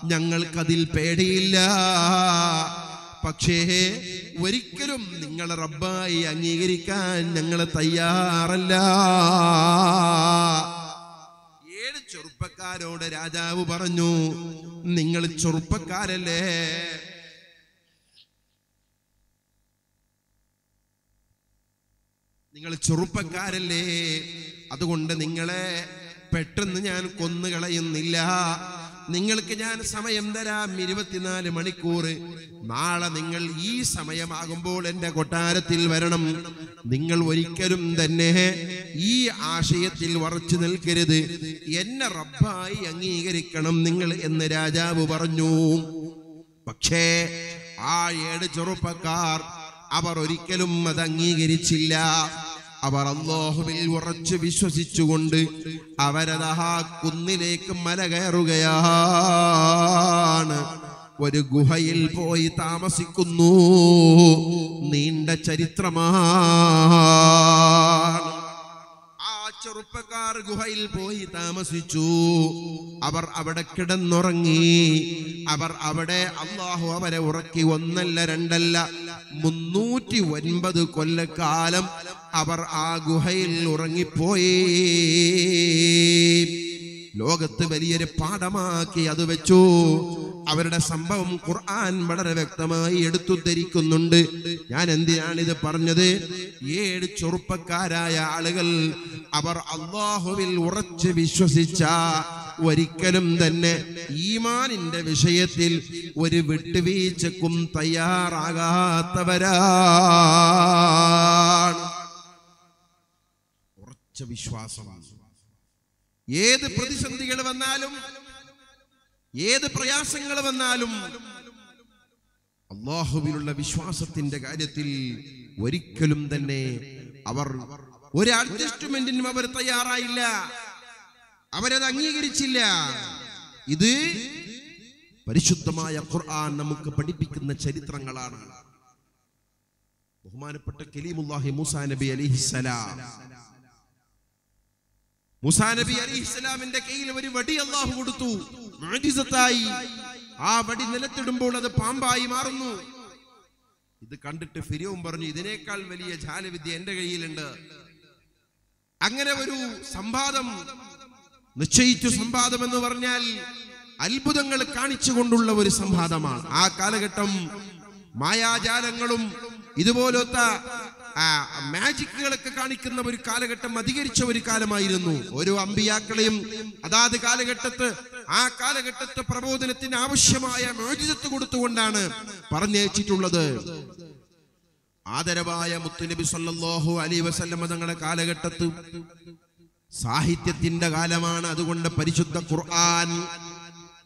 ഞങ്ങൾക്കതിൽ പേടിയില്ല. പക്ഷേ ഒരിക്കലും നിങ്ങളെ റബ്ബായി അംഗീകരിക്കാൻ ഞങ്ങൾ തയ്യാറല്ല. ചെറുപ്പക്കാരോട് രാജാവ് പറഞ്ഞു നിങ്ങൾ ചെറുപ്പക്കാരല്ലേ? നിങ്ങൾ ചെറുപ്പക്കാരല്ലേ? അതുകൊണ്ട് നിങ്ങളെ പെട്ടെന്ന് ഞാൻ കൊന്നുകളയുന്നില്ല. നിങ്ങൾക്ക് ഞാൻ സമയം തരാം. ഇരുപത്തിനാല് മണിക്കൂർ. നാളെ നിങ്ങൾ ഈ സമയമാകുമ്പോൾ എന്റെ കൊട്ടാരത്തിൽ വരണം. നിങ്ങൾ ഒരിക്കലും തന്നെ ഈ ആശയത്തിൽ വറച്ചു നിൽക്കരുത്. എന്നെ റബ്ബായി അംഗീകരിക്കണം നിങ്ങൾ എന്ന് രാജാവ് പറഞ്ഞു. പക്ഷേ ആ ഏഴ് ചെറുപ്പക്കാർ അവർ ഒരിക്കലും അത് അംഗീകരിച്ചില്ല. അവർ അള്ളാഹുവിൽ ഉറച്ചു വിശ്വസിച്ചുകൊണ്ട് അവരതാ കുന്നിലേക്ക് മല കയറുകയാണ്. ഒരു ഗുഹയിൽ പോയി താമസിക്കുന്നു. നീണ്ട ചരിത്രമാണ് ആ ചെറുപ്പക്കാർ ഗുഹയിൽ പോയി താമസിച്ചു. അവർ അവിടെ കിടന്നുറങ്ങി. അവർ അവിടെ അള്ളാഹു അവരെ ഉറക്കി ഒന്നല്ല രണ്ടല്ല മുന്നൂറ്റി ഒൻപത് കൊല്ലക്കാലം അവർ ആ ഗുഹയിൽ ഉറങ്ങിപ്പോയി. ലോകത്ത് വലിയൊരു പാഠമാക്കി അത് വെച്ചു. അവരുടെ സംഭവം ഖുർആൻ വളരെ വ്യക്തമായി എടുത്തുദ്ധരിക്കുന്നുണ്ട്. ഞാൻ എന്തിനാണ് ഇത് പറഞ്ഞത്? ഏഴ് ചെറുപ്പക്കാരായ ആളുകൾ അവർ അള്ളാഹുവിൽ ഉറച്ച് വിശ്വസിച്ച ഒരിക്കലും തന്നെ ഈമാനിന്റെ വിഷയത്തിൽ ഒരു വിട്ടുവീഴ്ചക്കും തയ്യാറാകാത്തവരാണ്. ഉറച്ച വിശ്വാസമാണ് ഏത് പ്രതിസന്ധികൾ വന്നാലും ഏത് പ്രയാസങ്ങൾ വന്നാലും അള്ളാഹുവിലുള്ള വിശ്വാസത്തിന്റെ കാര്യത്തിൽ ഒരിക്കലും തന്നെ അവർ ഒരു അഡ്ജസ്റ്റ്മെന്റിനും അവർ തയ്യാറായില്ല. അവരത് അംഗീകരിച്ചില്ല. ഇത് പരിശുദ്ധമായ ഖുർആൻ നമുക്ക് പഠിപ്പിക്കുന്ന ചരിത്രങ്ങളാണ്. ബഹുമാനപ്പെട്ട കലീമുല്ലാഹി മൂസാ നബി അലിഹിസലാം മുസാ നബി അലിഹിസ്ലാമിന്റെ കയ്യിൽ ഒരു വടി അള്ളാഹു കൊടുത്തു. മാജിസത്തായി ആ വടി നിലത്തിടുമ്പോൾ അത് പാമ്പായി മാറുന്നു. ഇത് കണ്ടിട്ട് ഫിരിയവും പറഞ്ഞു ഇതിനേക്കാൾ വലിയ ജാലവിദ്യ എന്റെ കയ്യിലുണ്ട്. അങ്ങനെ ഒരു സംവാദം നിശ്ചയിച്ചു സംവാദം എന്ന് പറഞ്ഞാൽ അത്ഭുതങ്ങൾ കാണിച്ചു കൊണ്ടുള്ള ഒരു സംവാദമാണ്. ആ കാലഘട്ടം മായാജാലങ്ങളും ഇതുപോലത്തെ ആ, മാജിക്കുകളൊക്കെ കാണിക്കുന്ന ഒരു കാലഘട്ടം അധികരിച്ച ഒരു കാലമായിരുന്നു. ഓരോ അമ്പിയാക്കളെയും അതാത് കാലഘട്ടത്ത് ആ കാലഘട്ടത്തെ പ്രബോധനത്തിന് ആവശ്യമായ മോചിതത്ത് കൊടുത്തുകൊണ്ടാണ് പറഞ്ഞയച്ചിട്ടുള്ളത്. ആദരവായ മുത്തുനബി സല്ലാഹു അലി വസല്ലമ തങ്ങളുടെ കാലഘട്ടത്ത് സാഹിത്യത്തിന്റെ കാലമാണ്. അതുകൊണ്ട് പരിശുദ്ധ ഖുർആൻ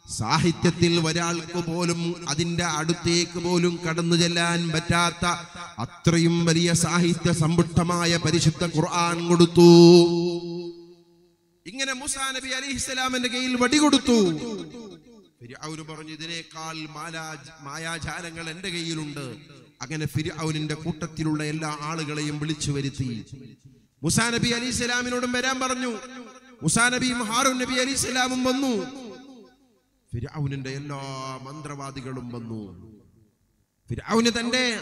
സാഹിത്യത്തിൽ ഒരാൾക്ക് പോലും അതിന്റെ അടുത്തേക്ക് പോലും കടന്നു ചെല്ലാൻ പറ്റാത്ത അത്രയും വലിയ സാഹിത്യ സമ്പുഷ്ടമായ പരിശുദ്ധ ഖുർആൻ കൊടുത്തു. ഇങ്ങനെ മുസാ നബി അലിഹിസ്സലാമിന്റെ കയ്യിൽ വടി കൊടുത്തു. ഫിർഔന് പറഞ്ഞു ഇതിനേക്കാൾ മായാജാലങ്ങൾ എന്റെ കയ്യിലുണ്ട്. അങ്ങനെ ഫിർഔനിന്റെ കൂട്ടത്തിലുള്ള എല്ലാ ആളുകളെയും വിളിച്ചു വരുത്തി. മുസാ നബി അലിസ്ലാമിനോടും വരാൻ പറഞ്ഞു. മുസാ നബിയും ഹാറൂൻ നബി അലിസ്ലാമും വന്നു. ഫിർഔനിന്റെ എല്ലാ മന്ത്രവാദികളും വന്നു. ഫിരാവുന് തന്റെ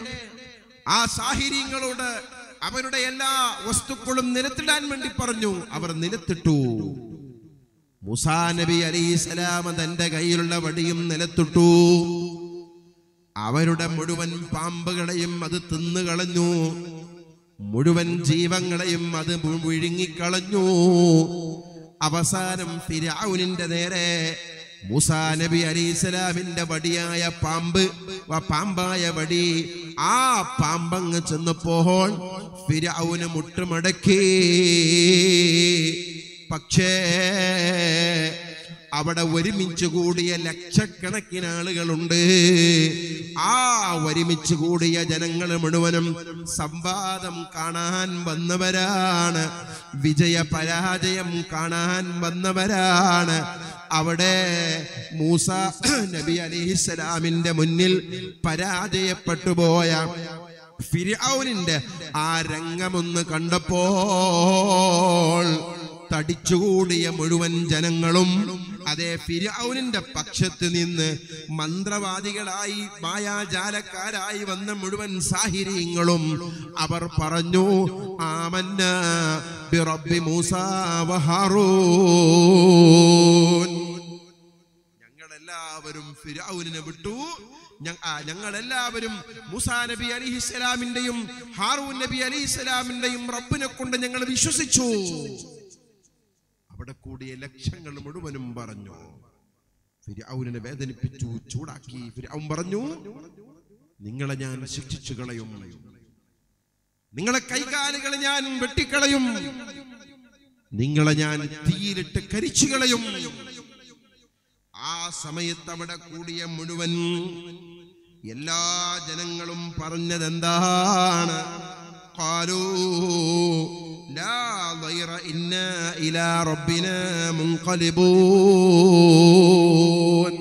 ആ സാഹിര്യങ്ങളോട് അവരുടെ എല്ലാ വസ്തുക്കളും നിരത്തിടാൻ വേണ്ടി പറഞ്ഞു. അവർ നിലത്തിട്ടു. മുസാ നബി അലൈസലാമ തന്റെ കയ്യിലുള്ള വടിയും നിലത്തിട്ടു. അവരുടെ മുഴുവൻ പാമ്പുകളെയും അത് തിന്നുകളഞ്ഞു മുഴുവൻ ജീവങ്ങളെയും അത് വിഴുങ്ങിക്കളഞ്ഞു അവസാനം ഫിരാവുനിന്റെ നേരെ മൂസാ നബി അലിസ്ലാമിന്റെ വടിയായ പാമ്പ് പാമ്പായ വടി ആ പാമ്പങ്ങ് ചെന്നപ്പോൾ ഫിരൗന് മുട്ടുമടക്കി. പക്ഷേ അവിടെ ഒരുമിച്ച് കൂടിയ ലക്ഷക്കണക്കിന് ആളുകളുണ്ട്. ആ ഒരുമിച്ച് കൂടിയ ജനങ്ങൾ മുഴുവനും സംവാദം കാണാൻ വന്നവരാണ്. വിജയ പരാജയം കാണാൻ വന്നവരാണ്. അവിടെ മൂസ (clears throat) നബി അലിഹിസ്സലാമിന്റെ മുന്നിൽ പരാജയപ്പെട്ടു പോയ ഫിർഔനിന്റെ ആ രംഗമൊന്ന് കണ്ടപ്പോൾ തടിച്ചുകൂടിയ മുഴുവൻ ജനങ്ങളും അതേ ഫിരൗനിന്റെ പക്ഷത്ത് നിന്ന് മന്ത്രവാദികളായി മായാജാലക്കാരായി വന്ന മുഴുവൻ സാഹിര്യങ്ങളും അവർ പറഞ്ഞു ആമന്ന ബിറബി മൂസ വഹാറൂൻ ഞങ്ങളെല്ലാവരും ഫിരൗനിനെ വിട്ടു. ഞങ്ങളെല്ലാവരും മുസാ നബി അലിഹിസ്സലാമിന്റെയും ഹാറൂൻ നബി അലിഹിസ്സലാമിന്റെയും റബ്ബിനെ കൊണ്ട് ഞങ്ങൾ വിശ്വസിച്ചു. അവിടെ കൂടിയ ലക്ഷങ്ങൾ മുഴുവനും പറഞ്ഞു. ഫിരൗനെ വേദനിപ്പിച്ചു ചൂടാക്കി. അവൻ പറഞ്ഞു നിങ്ങളെ ഞാൻ ശിക്ഷിച്ചു കളയും. നിങ്ങളെ കൈകാലുകൾ ഞാൻ വെട്ടിക്കളയും. നിങ്ങളെ ഞാൻ തീയിലിട്ട് കരിച്ചു കളയും. ആ സമയത്ത് അവിടെ കൂടിയ മുഴുവൻ എല്ലാ ജനങ്ങളും പറഞ്ഞതെന്താണ്? കാലോ لا ضير إنا إلى ربنا منقلبون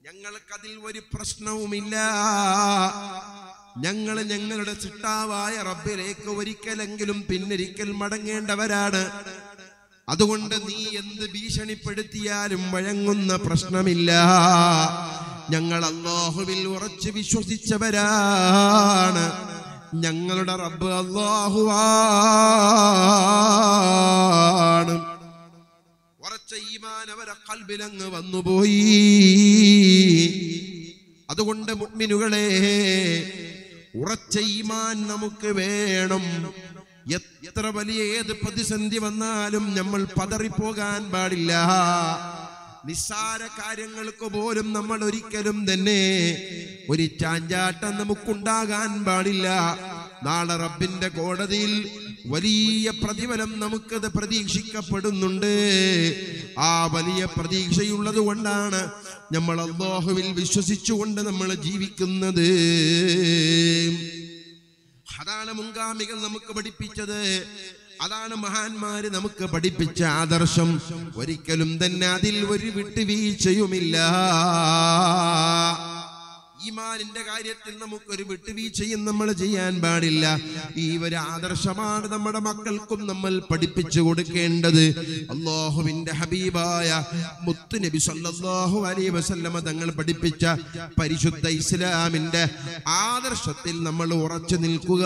ഞങ്ങൾക്കതിൽ ഒരു പ്രശ്നവുമില്ല ഞങ്ങൾ ഞങ്ങളുടെ ചിട്ടാവായ റബ്ബിലേക്ക് ഒരിക്കലെങ്കിലും പിന്നൊരിക്കൽ മടങ്ങേണ്ടവരാണ് അതുകൊണ്ട് നീ എന്ത് ഭീഷണിപ്പെടുത്തിയാലും വഴങ്ങുന്ന പ്രശ്നമില്ല ഞങ്ങൾ അള്ളാഹുവിൽ ഉറച്ചു വിശ്വസിച്ചവരാണ് ഞങ്ങളുടെ റബ്ബ് അള്ളാഹുവാണ്. ഉറച്ച ഈമാൻ അവരെ കൽബിലങ്ങ് വന്നുപോയി. അതുകൊണ്ട് മുഗ്മിനുകളെ ഉറച്ച ഈമാൻ നമുക്ക് വേണം. എത്ര വലിയ ഏത് പ്രതിസന്ധി വന്നാലും നമ്മൾ പതറിപ്പോകാൻ പാടില്ല. നിസ്സാര കാര്യങ്ങൾക്ക് പോലും നമ്മൾ ഒരിക്കലും തന്നെ ഒരു ചാഞ്ചാട്ടം നമുക്കുണ്ടാകാൻ പാടില്ല. നാളെ റബ്ബിന്റെ കോടതിയിൽ വലിയ പ്രതിഫലം നമുക്കത് പ്രതീക്ഷിക്കപ്പെടുന്നുണ്ട്. ആ വലിയ പ്രതീക്ഷയുള്ളത് കൊണ്ടാണ് നമ്മൾ അള്ളാഹുവിൽ വിശ്വസിച്ചുകൊണ്ട് നമ്മൾ ജീവിക്കുന്നത്. അതാണ് മുൻഗാമികൾ നമുക്ക് പഠിപ്പിച്ചത്. അതാണ് മഹാന്മാര് നമുക്ക് പഠിപ്പിച്ച ആദർശം. ഒരിക്കലും തന്നെ അതിൽ ഒരു വിട്ടുവീഴ്ചയുമില്ല. ഈമാനിന്റെ കാര്യത്തിൽ നമുക്കൊരു വിട്ടുവീഴ്ചയും നമ്മൾ ചെയ്യാൻ പാടില്ല. ഈ ഒരു ആദർശമാണ് നമ്മുടെ മക്കൾക്കും നമ്മൾ പഠിപ്പിച്ചു കൊടുക്കേണ്ടത്. അള്ളാഹുവിന്റെ ഹബീബായ മുത്തു നബി സല്ലല്ലാഹു അലൈഹി വസല്ലമ തങ്ങൾ പഠിപ്പിച്ച പരിശുദ്ധ ഇസ്ലാമിന്റെ ആദർശത്തിൽ നമ്മൾ ഉറച്ചു നിൽക്കുക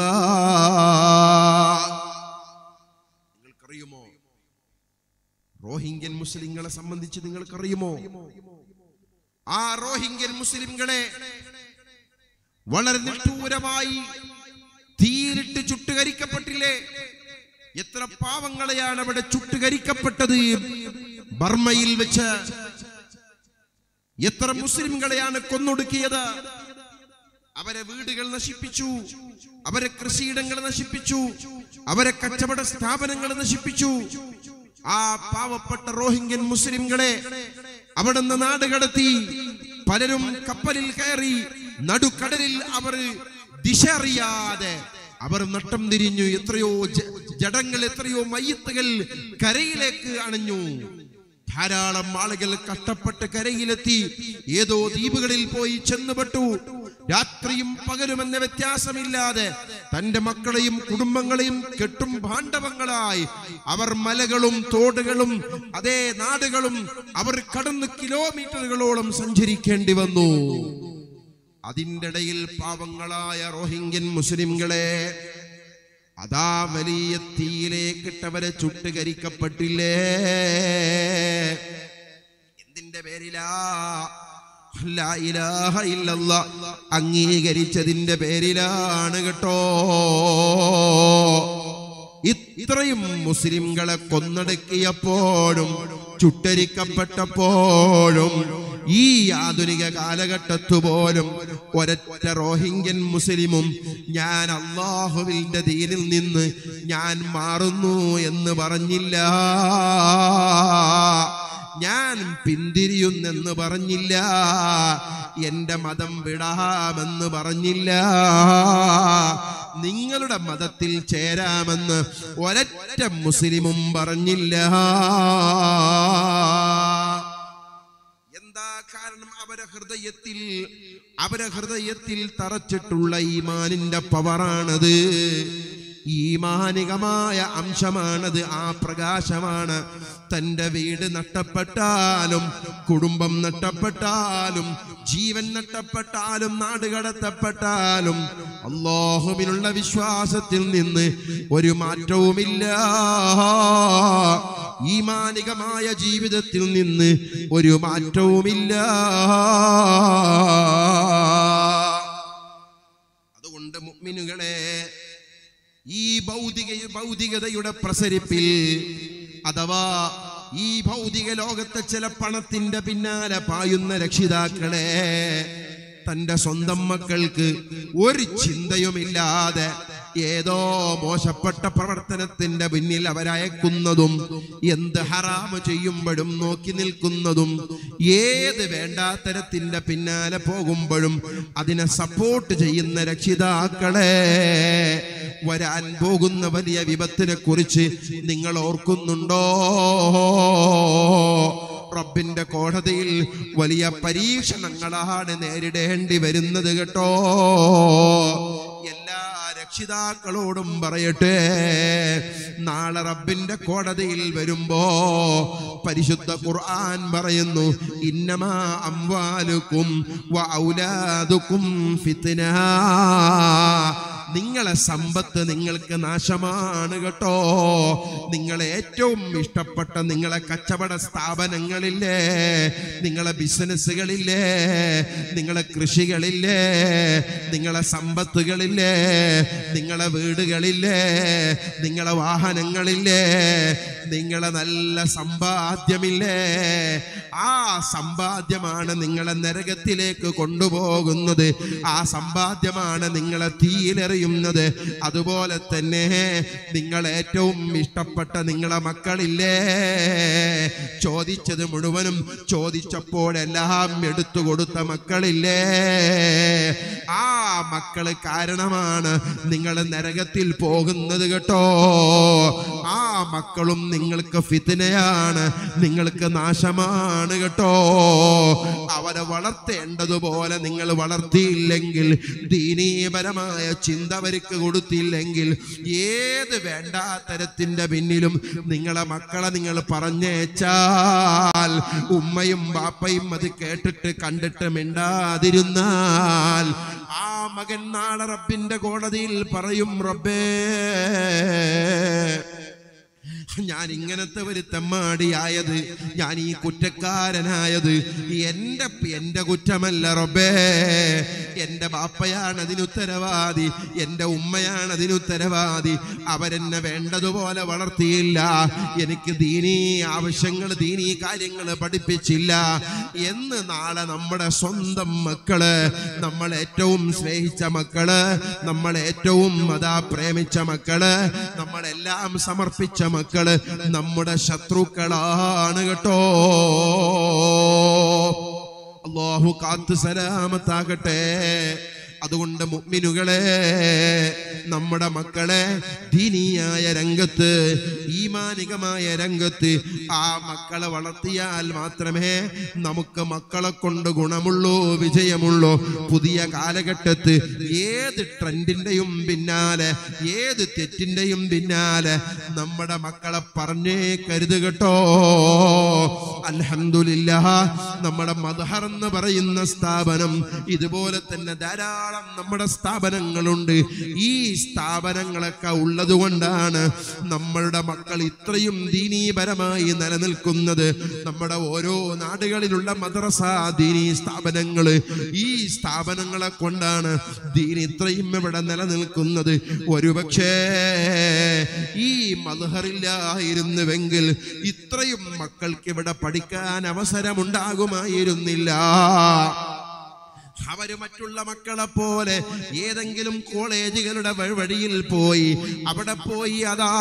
നിങ്ങൾക്കറിയുമോ റോഹിംഗ്യൻ മുസ്ലിങ്ങളെ സംബന്ധിച്ച് നിങ്ങൾക്കറിയുമോ? ആ റോഹിംഗ്യൻ മുസ്ലിംകളെ വളരെ നിഷ്ഠൂരമായി തീരിട്ട് ചുട്ടുകരിക്കപ്പെട്ടില്ലേ? എത്ര പാവങ്ങളെയാണ് അവിടെ ചുട്ടുകരിക്കപ്പെട്ടത്? ബർമ്മയിൽ വെച്ച് എത്ര മുസ്ലിംകളെയാണ് കൊന്നൊടുക്കിയത്? അവരെ വീടുകൾ നശിപ്പിച്ചു അവരെ കൃഷിയിടങ്ങൾ നശിപ്പിച്ചു അവരെ കച്ചവട സ്ഥാപനങ്ങൾ നശിപ്പിച്ചു ആ പാവപ്പെട്ട റോഹിംഗ്യൻ മുസ്ലിംകളെ അവിടുന്ന് നാട് കടത്തി പലരും കപ്പലിൽ കയറി നടുക്കടലിൽ അവർ ദിശ അറിയാതെ അവർ നട്ടം തിരിഞ്ഞു. എത്രയോ ജടങ്ങൾ എത്രയോ മയ്യത്തുകൾ കരയിലേക്ക് അണഞ്ഞു. ധാരാളം ആളുകൾ കഷ്ടപ്പെട്ട് കരയിലെത്തി. ഏതോ ദ്വീപുകളിൽ പോയി ചെന്നുപെട്ടു. രാത്രിയും പകലും എന്ന വ്യത്യാസമില്ലാതെ തന്റെ മക്കളെയും കുടുംബങ്ങളെയും കെട്ടും ഭാണ്ഡവങ്ങളായി അവർ മലകളും തോടുകളും അതേ നാടുകളും അവർ കടന്ന് കിലോമീറ്ററുകളോളം സഞ്ചരിക്കേണ്ടി വന്നു. അതിന്റെ ഇടയിൽ പാവങ്ങളായ റോഹിംഗ്യൻ മുസ്ലിംകളെ അതാ വലിയ തീയിലേക്കിട്ടവരെ ചുട്ടുകരിക്കപ്പെട്ടില്ലേ? എന്തിന്റെ പേരിലാ? അംഗീകരിച്ചതിന്റെ പേരിലാണ് കേട്ടോ. ഇത്രയും മുസ്ലിംകളെ കൊന്നടക്കിയപ്പോഴും ചുട്ടരിക്കപ്പെട്ടപ്പോഴും ഈ ആധുനിക കാലഘട്ടത്തു പോലും ഒരൊറ്റ റോഹിംഗ്യൻ മുസ്ലിമും ഞാൻ അള്ളാഹുവിന്റെ ദീനിൽ നിന്ന് ഞാൻ മാറുന്നു എന്ന് പറഞ്ഞില്ല. ഞാൻ പിന്തിരിയുന്നെന്ന് പറഞ്ഞില്ല. എന്റെ മതം വിടാമെന്ന് പറഞ്ഞില്ല. നിങ്ങളുടെ മതത്തിൽ ചേരാമെന്ന് ഒരൊറ്റ മുസ്ലിമും പറഞ്ഞില്ല. എന്താ കാരണം അവരെ ഹൃദയത്തിൽ അവരെ ഹൃദയത്തിൽ തറച്ചിട്ടുള്ള ഈമാനിന്റെ പവറാണത് ഈമാനികമായ അംശമാണത് ആ പ്രകാശമാണ്. തന്റെ വീട് നഷ്ടപ്പെട്ടാലും കുടുംബം നഷ്ടപ്പെട്ടാലും ജീവൻ നഷ്ടപ്പെട്ടാലും നാട് കടത്തപ്പെട്ടാലും അള്ളാഹുവിനുള്ള വിശ്വാസത്തിൽ നിന്ന് ഒരു മാറ്റവുമില്ല. ഈമാനികമായ ജീവിതത്തിൽ നിന്ന് ഒരു മാറ്റവുമില്ല. അതുകൊണ്ട് മുഅ്മിനുകളെ ഈ ഭൗതിക ഭൗതികതയുടെ പ്രസരിപ്പിൽ അഥവാ ഈ ഭൗതിക ലോകത്തെ ചില പണത്തിന്റെ പിന്നാലെ പായുന്ന രക്ഷിതാക്കളെ തന്റെ സ്വന്തം മക്കൾക്ക് ഒരു ചിന്തയുമില്ലാതെ ഏതോ മോശപ്പെട്ട പ്രവർത്തനത്തിന്റെ പിന്നിൽ അവരയക്കുന്നതും എന്ത് ഹറാമ് ചെയ്യുമ്പോഴും നോക്കി നിൽക്കുന്നതും ഏത് വേണ്ടാത്തരത്തിന്റെ പിന്നാലെ പോകുമ്പോഴും അതിനെ സപ്പോർട്ട് ചെയ്യുന്ന രക്ഷിതാക്കളെ വരാൻ പോകുന്ന വലിയ വിപത്തിനെ കുറിച്ച് നിങ്ങൾ ഓർക്കുന്നുണ്ടോ? റബ്ബിന്റെ കോടതിയിൽ വലിയ പരീക്ഷണങ്ങളാണ് നേരിടേണ്ടി വരുന്നത് കേട്ടോ. എല്ലാ രക്ഷിതാക്കളോടും പറയട്ടെ നാളെ റബ്ബിന്റെ കോടതിയിൽ വരുമ്പോ പരിശുദ്ധ ഖുർആൻ പറയുന്നു ഇന്നമാ അംവാലുക്കും ഔലാദുക്കും നിങ്ങളെ സമ്പത്ത് നിങ്ങൾക്ക് നാശമാണ് കേട്ടോ. നിങ്ങളെ ഏറ്റവും ഇഷ്ടപ്പെട്ട നിങ്ങളെ കച്ചവട സ്ഥാപനങ്ങളില്ലേ നിങ്ങളെ ബിസിനസ്സുകളില്ലേ നിങ്ങളെ കൃഷികളില്ലേ നിങ്ങളെ സമ്പത്തുകളില്ലേ നിങ്ങളെ വീടുകളില്ലേ നിങ്ങളെ വാഹനങ്ങളില്ലേ നിങ്ങളെ നല്ല സമ്പാദ്യമില്ലേ? ആ സമ്പാദ്യമാണ് നിങ്ങളെ നരകത്തിലേക്ക് കൊണ്ടുപോകുന്നത്. ആ സമ്പാദ്യമാണ് നിങ്ങളെ തീയിലെറിയുന്നത്. അതുപോലെ തന്നെ നിങ്ങൾ ഏറ്റവും ഇഷ്ടപ്പെട്ട നിങ്ങളെ മക്കളില്ലേ? ചോദിച്ചത് മുഴുവനും ചോദിച്ചപ്പോഴെല്ലാം എടുത്തു കൊടുത്ത മക്കളില്ലേ? ആ മക്കൾ കാരണമാണ് നിങ്ങൾ നരകത്തിൽ പോകുന്നത് കേട്ടോ. ആ മക്കളും നിങ്ങൾക്ക് ഫിത്തിനയാണ് നിങ്ങൾക്ക് നാശമാണ് കേട്ടോ. അവരെ വളർത്തേണ്ടതുപോലെ നിങ്ങൾ വളർത്തിയില്ലെങ്കിൽ ദീനീപരമായ ചിന്ത അവർക്ക് കൊടുത്തില്ലെങ്കിൽ ഏത് വേണ്ടാത്തരത്തിന്റെ പിന്നിലും നിങ്ങളെ മക്കളെ നിങ്ങൾ പറഞ്ഞേച്ചാൽ ഉമ്മയും ബാപ്പയും അത് കേട്ടിട്ട് കണ്ടിട്ട് മിണ്ടാതിരുന്നാൽ ആ മകൻ നാളെ റബ്ബിന്റെ കോടതിയിൽ പറയും റബ്ബേ ഞാൻ ഇങ്ങനത്തെ ഒരു തെമ്മാടിയായത്. ഞാൻ ഈ കുറ്റക്കാരനായത്. എന്റെ എന്റെ കുറ്റമല്ല റബ്ബേ. എന്റെ ബാപ്പയാണ് അതിനുത്തരവാദി എന്റെ ഉമ്മയാണ് അതിനുത്തരവാദി അവരെന്നെ വേണ്ടതുപോലെ വളർത്തിയില്ല. എനിക്ക് ദീനീ ആവശ്യങ്ങൾ ദീനീ കാര്യങ്ങൾ പഠിപ്പിച്ചില്ല. എന്ന് നാളെ നമ്മുടെ സ്വന്തം മക്കൾ നമ്മൾ ഏറ്റവും സ്നേഹിച്ച മക്കൾ നമ്മൾ ഏറ്റവും അതാ പ്രേമിച്ച മക്കൾ നമ്മളെല്ലാം സമർപ്പിച്ച മക്കൾ നമ്മുടെ ശത്രുക്കളാണ് കേട്ടോ. അള്ളാഹു കാത്തു സലാമത്താകട്ടെ. അതുകൊണ്ട് മുഗ്മിനുകളെ നമ്മുടെ മക്കളെ ദീനിയായ രംഗത്ത് ഈമാനികമായ രംഗത്ത് ആ മക്കളെ വളർത്തിയാൽ മാത്രമേ നമുക്ക് മക്കളെ കൊണ്ട് ഗുണമുള്ളൂ വിജയമുള്ളൂ. പുതിയ കാലഘട്ടത്ത് ഏത് ട്രെൻഡിന്റെയും പിന്നാലെ ഏത് തെറ്റിന്റെയും പിന്നാലെ നമ്മുടെ മക്കളെ പറഞ്ഞേ കരുത് കേട്ടോ. അലഹമില്ല നമ്മുടെ മദ്ഹർ എന്ന് പറയുന്ന സ്ഥാപനം ഇതുപോലെ തന്നെ ധാരാളം നമ്മുടെ സ്ഥാപനങ്ങളുണ്ട്. ഈ സ്ഥാപനങ്ങളൊക്കെ ഉള്ളതുകൊണ്ടാണ് നമ്മളുടെ മക്കൾ ഇത്രയും ദീനീപരമായി നിലനിൽക്കുന്നത്. നമ്മുടെ ഓരോ നാടുകളിലുള്ള മദ്രസ ദീനി സ്ഥാപനങ്ങൾ ഈ സ്ഥാപനങ്ങളെ കൊണ്ടാണ് ദീൻ ഇത്രയും ഇവിടെ നിലനിൽക്കുന്നത്. ഒരുപക്ഷേ ഈ മധുഹറില്ലായിരുന്നുവെങ്കിൽ ഇത്രയും മക്കൾക്ക് ഇവിടെ പഠിക്കാൻ അവസരമുണ്ടാകുമായിരുന്നില്ല. അവർ മറ്റുള്ള മക്കളെ പോലെ ഏതെങ്കിലും കോളേജുകളുടെ വഴിയിൽ പോയി. അവിടെ പോയി അതാ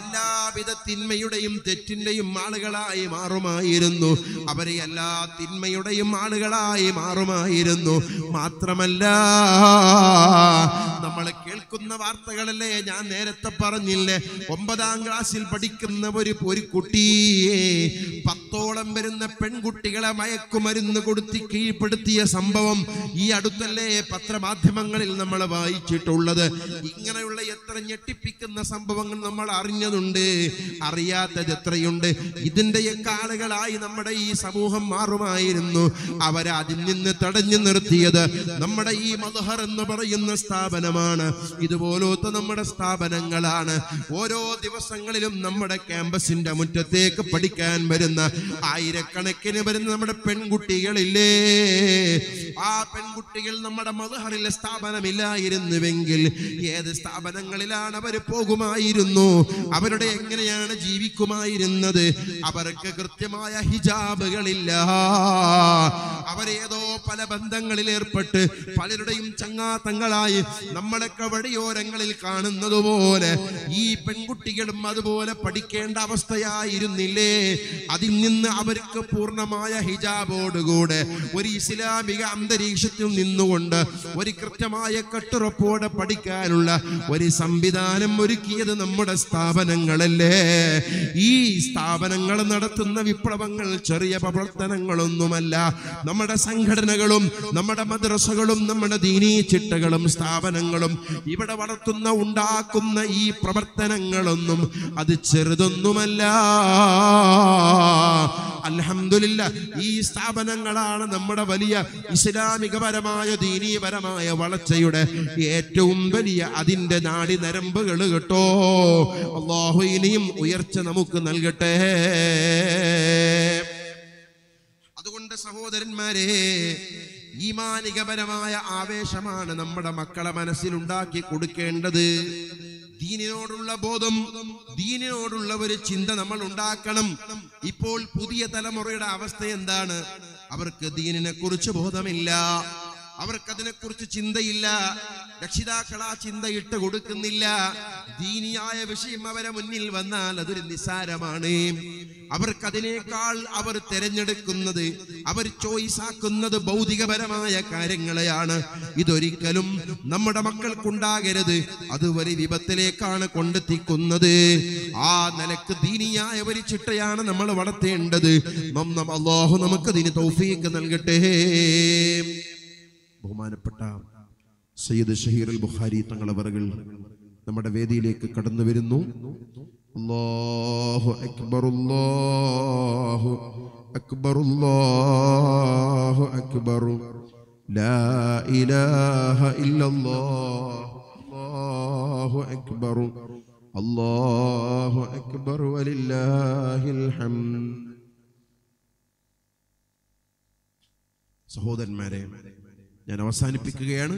എല്ലാവിധ തിന്മയുടെയും തെറ്റിന്റെയും ആളുകളായി മാറുമായിരുന്നു. അവർ എല്ലാ തിന്മയുടെയും ആളുകളായി മാറുമായിരുന്നു. മാത്രമല്ല നമ്മൾ കേൾക്കുന്ന വാർത്തകളല്ലേ? ഞാൻ നേരത്തെ പറഞ്ഞില്ലേ ഒമ്പതാം ക്ലാസ്സിൽ പഠിക്കുന്ന ഒരു ഒരു കുട്ടിയെ പത്തോളം വരുന്ന പെൺകുട്ടികളെ മയക്കുമരുന്ന് കൊടുത്തി കീഴ്പ്പെടുത്തിയ സംഭവം ഈ അടുത്തല്ലേ പത്രമാധ്യമങ്ങളിൽ നമ്മൾ വായിച്ചിട്ടുള്ളത്. ഇങ്ങനെയുള്ള എത്ര ഞെട്ടിപ്പിക്കുന്ന സംഭവങ്ങൾ നമ്മൾ അറിഞ്ഞതുണ്ട്. അറിയാത്തത് എത്രയുണ്ട്. ഇതിന്റെയൊക്കെ ആളുകളായി നമ്മുടെ ഈ സമൂഹം മാറുമായിരുന്നു. അവരെ അതിൽ നിന്ന് തടഞ്ഞു നിർത്തിയത് നമ്മുടെ ഈ മധുഹർ എന്ന് പറയുന്ന സ്ഥാപനമാണ്. ഇതുപോലത്തെ നമ്മുടെ സ്ഥാപനങ്ങളാണ്. ഓരോ ദിവസങ്ങളിലും നമ്മുടെ ക്യാമ്പസിന്റെ മുറ്റത്തേക്ക് പഠിക്കാൻ വരുന്ന ആയിരക്കണക്കിന് വരുന്ന നമ്മുടെ പെൺകുട്ടികളില്ലേ? ആ പെൺകുട്ടികൾ നമ്മുടെ മധുഹറിലെ സ്ഥാപനമില്ലായിരുന്നുവെങ്കിൽ ഏത് സ്ഥാപനങ്ങളിലാണ് അവർ പോകുമായിരുന്നു? അവരുടെ എങ്ങനെയാണ് ജീവിക്കുമായിരുന്നത്? അവർക്ക് കൃത്യമായ ഹിജാബുകളില്ല. അവരേതോ പല ബന്ധങ്ങളിൽ ഏർപ്പെട്ട് പലരുടെയും ചങ്ങാത്തങ്ങളായി നമ്മളൊക്കെ കവടിയോരങ്ങളിൽ കാണുന്നത് പോലെ ഈ പെൺകുട്ടികളും അതുപോലെ പഠിക്കേണ്ട അവസ്ഥയായിരുന്നില്ലേ? അതിൽ നിന്ന് അവർക്ക് പൂർണമായ ഹിജാബോടുകൂടെ ഒരു ഇസ്ലാമിക അന്തരീക്ഷം അന്തരീക്ഷത്തിൽ നിന്നുകൊണ്ട് ഒരു കൃത്യമായ കട്ടുറപ്പോടെ പഠിക്കാനുള്ള ഒരു സംവിധാനം ഒരുക്കിയത് നമ്മുടെ സ്ഥാപനങ്ങളല്ലേ? ഈ സ്ഥാപനങ്ങൾ നടത്തുന്ന വിപ്ലവങ്ങൾ ചെറിയ പ്രവർത്തനങ്ങളൊന്നുമല്ല. നമ്മുടെ സംഘടനകളും നമ്മുടെ മദ്രസകളും നമ്മുടെ ദീനീ ചിട്ടകളും സ്ഥാപനങ്ങളും ഇവിടെ വളർത്തുന്ന ഉണ്ടാക്കുന്ന ഈ പ്രവർത്തനങ്ങളൊന്നും അത് ചെറുതൊന്നുമല്ല. അൽഹംദുലില്ല ഈ സ്ഥാപനങ്ങളാണ് നമ്മുടെ വലിയ ഇസ്ലാമികപരമായ ദീനീപരമായ വളർച്ചയുടെ ഏറ്റവും വലിയ അതിന്റെ നാടി നരമ്പുകൾ കേട്ടോ. അള്ളാഹു ഇനിയും ഉയർച്ച നമുക്ക് നൽകട്ടെ. അതുകൊണ്ട് സഹോദരന്മാരെ ഈമാനികപരമായ ആവേശമാണ് നമ്മുടെ മക്കളെ മനസ്സിലുണ്ടാക്കി കൊടുക്കേണ്ടത്. ദീനിനോടുള്ള ബോധം ദീനിനോടുള്ള ഒരു ചിന്ത നമ്മൾ ഉണ്ടാക്കണം. ഇപ്പോൾ പുതിയ തലമുറയുടെ അവസ്ഥ എന്താണ്? അവർക്ക് ദീനിനെ കുറിച്ച് ബോധമില്ല. അവർക്കതിനെക്കുറിച്ച് ചിന്തയില്ല. രക്ഷിതാക്കൾ ആ ചിന്ത ഇട്ട് കൊടുക്കുന്നില്ല. ദീനിയായ വിഷയം അവരെ മുന്നിൽ വന്നാൽ അതൊരു നിസ്സാരമാണ്. അവർക്കതിനേക്കാൾ അവർ തിരഞ്ഞെടുക്കുന്നത് അവർ ചോയ്സ് ആക്കുന്നത് ഭൗതികപരമായ കാര്യങ്ങളെയാണ്. ഇതൊരിക്കലും നമ്മുടെ മക്കൾക്കുണ്ടാകരുത്. അത് ഒരു വിപത്തിലേക്കാണ് കൊണ്ടെത്തിക്കുന്നത്. ആ നിലയ്ക്ക് ദീനിയായ ഒരു ചിട്ടയാണ് നമ്മൾ വളർത്തേണ്ടത്. അള്ളാഹു നമുക്ക് ഇതിന് തൗഫീക്ക് നൽകട്ടെ. ബഹുമാനപ്പെട്ട സയ്യിദ് ഷഹീർ അൽ ബുഖാരി തങ്ങളവറുകൾ നമ്മുടെ വേദിയിലേക്ക് കടന്നു വരുന്നു. അല്ലാഹു അക്ബർ അല്ലാഹു അക്ബർ അല്ലാഹു അക്ബർ. ലാ ഇലാഹ ഇല്ലല്ലാഹ് അല്ലാഹു അക്ബർ. അല്ലാഹു അക്ബർ വലില്ലാഹിൽ ഹംദ്. സഹോദരന്മാരെ ഞാൻ അവസാനിപ്പിക്കുകയാണ്.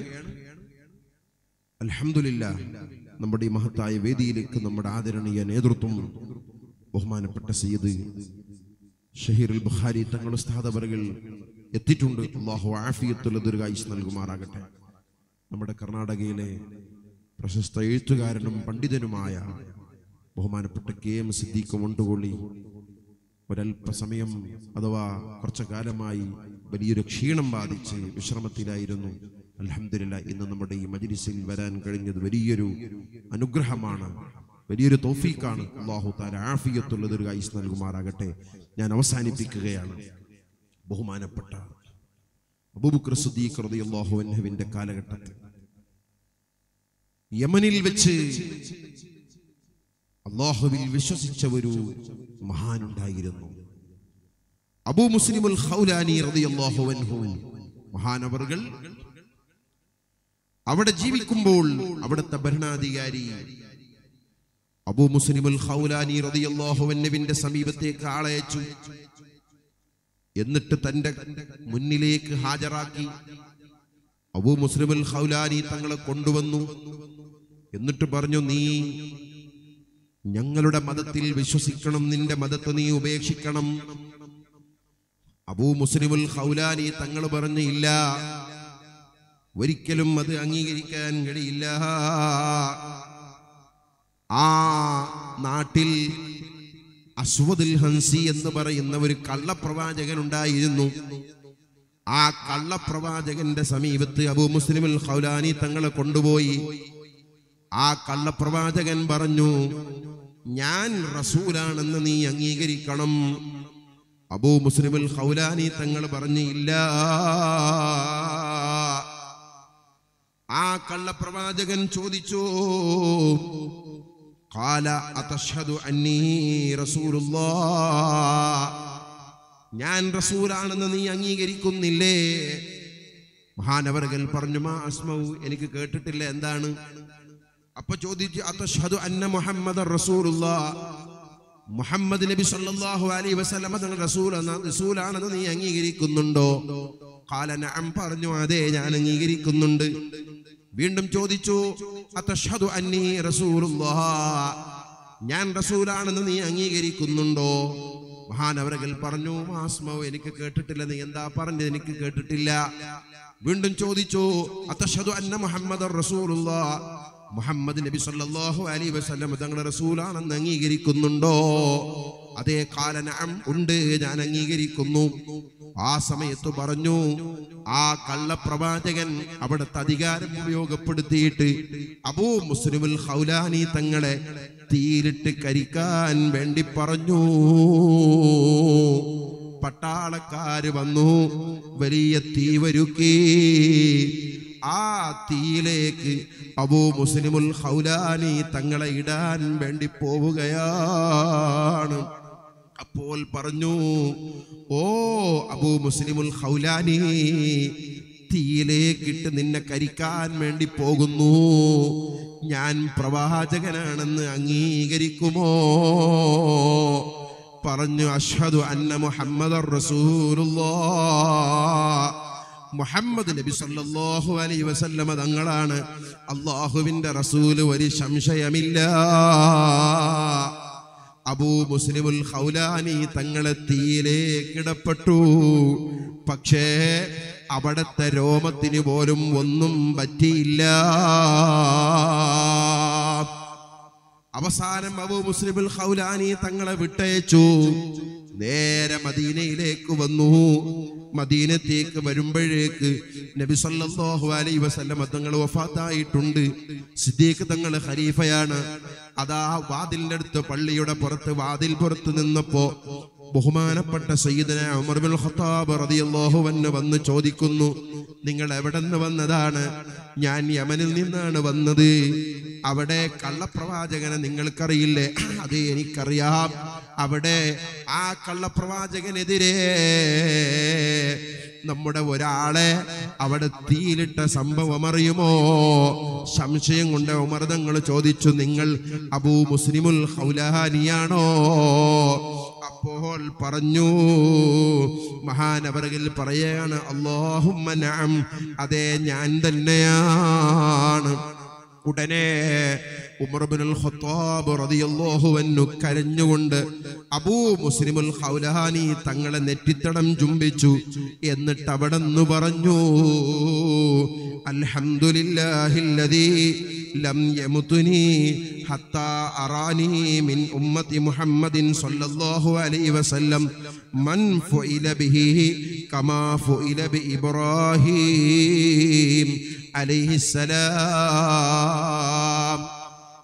അലഹമില്ല നമ്മുടെ ഈ മഹത്തായ വേദിയിലേക്ക് നമ്മുടെ ആദരണീയ നേതൃത്വം ബഹുമാനപ്പെട്ട സയ്യിദ് ഷഹീർ ബുഹാരി ബുഖാരി തങ്ങളുടെ എത്തിയിട്ടുണ്ട്. അള്ളാഹു ആഫിയത്തുൽ ദുർഗായിസ് നൽകുമാറാകട്ടെ. നമ്മുടെ കർണാടകയിലെ പ്രശസ്ത എഴുത്തുകാരനും പണ്ഡിതനുമായ ബഹുമാനപ്പെട്ട കെ എം സിദ്ദീഖ് മുണ്ടുകൊള്ളി ഒരല്പസമയം അഥവാ കുറച്ചു കാലമായി വലിയൊരു ക്ഷീണം ബാധിച്ച് വിശ്രമത്തിലായിരുന്നു. അലഹമില്ല ഇന്ന് നമ്മുടെ ഈ മജിലിസിൽ വരാൻ കഴിഞ്ഞത് വലിയൊരു അനുഗ്രഹമാണ്. വലിയൊരു തോഫീക്കാണ്. അള്ളാഹു താല ആഫിയത്തുള്ള ഒരു ഐസ് നൽകുമാറാകട്ടെ. ഞാൻ അവസാനിപ്പിക്കുകയാണ്. ബഹുമാനപ്പെട്ട റളിയല്ലാഹു അൻഹുവിന്റെ കാലഘട്ടത്തിൽ. യമനിൽ വെച്ച് അള്ളാഹുവിൽ വിശ്വസിച്ച ഒരു മഹാനുണ്ടായിരുന്നു. അബൂ മുസ്ലിമുൽ മഹാനവറുകൾ അവിടെ ജീവിക്കുമ്പോൾ അവിടുത്തെ ഭരണാധികാരി അബൂ മുസ്ലിമുൽ ഹൗലാനി റളിയല്ലാഹു അൻഹുവിന്റെ സമീപത്തേക്ക് ആളയച്ചു. എന്നിട്ട് തന്റെ മുന്നിലേക്ക് ഹാജരാക്കി അബൂ മുസ്ലിമുൽ ഹൗലാനി തങ്ങളെ കൊണ്ടുവന്നു. എന്നിട്ട് പറഞ്ഞു നീ ഞങ്ങളുടെ മതത്തിൽ വിശ്വസിക്കണം നിന്റെ മതത്തെ നീ ഉപേക്ഷിക്കണം. അബൂ മുസ്ലിമുൽ ഖൗലാനി തങ്ങൾ പറഞ്ഞു ഇല്ല. ഒരിക്കലും അത് അംഗീകരിക്കാൻ കഴിയില്ല. ആ നാട്ടിൽ അസ്വദുൽ ഹൻസി എന്ന് പറയുന്ന ഒരു കള്ളപ്രവാചകൻ ഉണ്ടായിരുന്നു. ആ കള്ളപ്രവാചകന്റെ സമീപത്ത് അബൂ മുസ്ലിമുൽ ഹൗലാനി തങ്ങളെ കൊണ്ടുപോയി. ആ കള്ളപ്രവാചകൻ പറഞ്ഞു ഞാൻ റസൂലാണെന്ന് നീ അംഗീകരിക്കണം. അബൂ മുസ്ലിമുൽ ഹൗലാനി തങ്ങൾ പറഞ്ഞില്ല ആ കള്ളപ്രവാചകൻ ചോദിച്ചു കാല അതഷദു അന്നീ റസൂലുള്ളാ. ഞാൻ റസൂലാണെന്ന് നീ അംഗീകരിക്കുന്നില്ലേ? മഹാനവറുകൾ പറഞ്ഞു മാ അസ്മവു എനിക്ക് കേട്ടിട്ടില്ല എന്താണ്? അപ്പൊ ചോദിച്ചു അതഷദു അന്ന മുഹമ്മദ് റസൂലുള്ള. മുഹമ്മദ് നബി സല്ലല്ലാഹു അലൈഹി വസല്ലമ തങ്ങൾ റസൂൽ റസൂലാണെന്ന് നീ അംഗീകരിക്കുന്നുണ്ടോ? കാല നഅം പറഞ്ഞു അതെ ഞാൻ അംഗീകരിക്കുന്നുണ്ട്. വീണ്ടും ചോദിച്ചു അത്തഷ്ഹദു അന്നി റസൂലുള്ളാഹ് ഞാൻ റസൂലാണെന്ന് നീ അംഗീകരിക്കുന്നുണ്ടോ? മഹാനവരകൾ പറഞ്ഞു മാസ്മോ എനിക്ക് കേട്ടിട്ടില്ല നീ എന്താ പറഞ്ഞത്? എനിക്ക് കേട്ടിട്ടില്ല. വീണ്ടും ചോദിച്ചു അത്തഷദു അന്ന മുഹമ്മദ് റസൂലുള്ള മുഹമ്മദ് നബി സല്ലല്ലാഹു അലൈഹി വസല്ലം തങ്ങളുടെ റസൂലാണെന്ന് അംഗീകരിക്കുന്നുണ്ടോ? അതേ കാലനം ഉണ്ട് ഞാൻ അംഗീകരിക്കുന്നു. ആ സമയത്ത് പറഞ്ഞു ആ കള്ളപ്രവാചകൻ അവിടുത്തെ അധികാരം ഉപയോഗപ്പെടുത്തിയിട്ട് അബൂ മുസ്ലിമുൽ ഹൗലാനി തങ്ങളെ തീരിട്ട് കരിക്കാൻ വേണ്ടി പറഞ്ഞു. പട്ടാളക്കാര് വന്നു വലിയ തീ വരുക്കി ആ തീയിലേക്ക് അബൂ മുസ്ലിമുൽ ഹൗലാനി തങ്ങളെ ഇടാൻ വേണ്ടി പോവുകയാണ്. അപ്പോൾ പറഞ്ഞു ഓ അബൂ മുസ്ലിമുൽ ഹൗലാനി തീയിലേക്കിട്ട് നിന്നെ കരിക്കാൻ വേണ്ടി പോകുന്നു. ഞാൻ പ്രവാചകനാണെന്ന് അംഗീകരിക്കുമോ? പറഞ്ഞു അഷ്ഹദു അന്ന മുഹമ്മദ് മുഹമ്മദ് നബി സല്ലല്ലാഹു അലൈഹി വസല്ലമ തങ്ങളാണ്. അള്ളാഹുവിന്റെ റസൂൽ ഒരു സംശയമില്ല. അബൂ മുസ്ലിമുൽ ഖൗലാനി തങ്ങളെ തീയിലേ കിടപ്പെട്ടു. പക്ഷേ അവിടത്തെ രോമത്തിന് പോലും ഒന്നും പറ്റിയില്ല. അവസാനം അബൂ മുസ്ലിമുൽ ഖൗലാനി തങ്ങളെ വിട്ടയച്ചു. നേരെ മദീനയിലേക്ക് വന്നു. മദീനത്തേക്ക് വരുമ്പോഴേക്ക് നബി സല്ലല്ലാഹു അലൈഹി വസല്ലം തങ്ങൾ വഫാത്തായിട്ടുണ്ട്. സിദ്ദീഖ് തങ്ങൾ ഖലീഫയാണ്. അതാ വാതിലിന്റെ അടുത്ത് പള്ളിയുടെ പുറത്ത് വാതിൽ പുറത്ത് നിന്നപ്പോ ബഹുമാനപ്പെട്ട സയ്യിദന ഉമർ ബിൻ ഖത്താബ് റളിയല്ലാഹു അൻഹു വന്ന് ചോദിക്കുന്നു നിങ്ങൾ എവിടെ നിന്ന് വന്നതാണ്? ഞാൻ യമനിൽ നിന്നാണ് വന്നത്. അവിടെ കള്ളപ്രവാചകനെ നിങ്ങൾക്കറിയില്ലേ? (clears throat) അത് എനിക്കറിയാം. അവിടെ ആ കള്ളപ്രവാചകനെതിരെ നമ്മുടെ ഒരാളെ അവിടെ തീയിലിട്ട സംഭവം അറിയുമോ? സംശയം കൊണ്ട് ഉമർദങ്ങൾ ചോദിച്ചു നിങ്ങൾ അബൂ മുസ്ലിമുൽ ഹൗലഹാനിയാണോ അപ്പോൾ പറഞ്ഞു മഹാനവറിൽ പറയാണ് അള്ളാഹുമ്മനാം അതെ ഞാൻ തന്നെയാണ്. ഉടനെ ഉമർബിനുൽ റളിയല്ലാഹു അൻഹു കരഞ്ഞുകൊണ്ട് അബൂ മുസ്ലിമുൽ ഹൗലഹാനി തങ്ങളെ നെറ്റിത്തടം ചുംബിച്ചു. എന്നിട്ട് അവിടെ നിന്ന് പറഞ്ഞു അൽഹംദുലില്ലാഹില്ലദീ ലം യമുതുനി ഹത്താ മിൻ മുഹമ്മദിൻ അലൈഹി വസല്ലം മൻ ഫുഇല ബിഹി കമാ ഫുഇല ബി ഇബ്രാഹിം അലൈഹിസ്സലാം.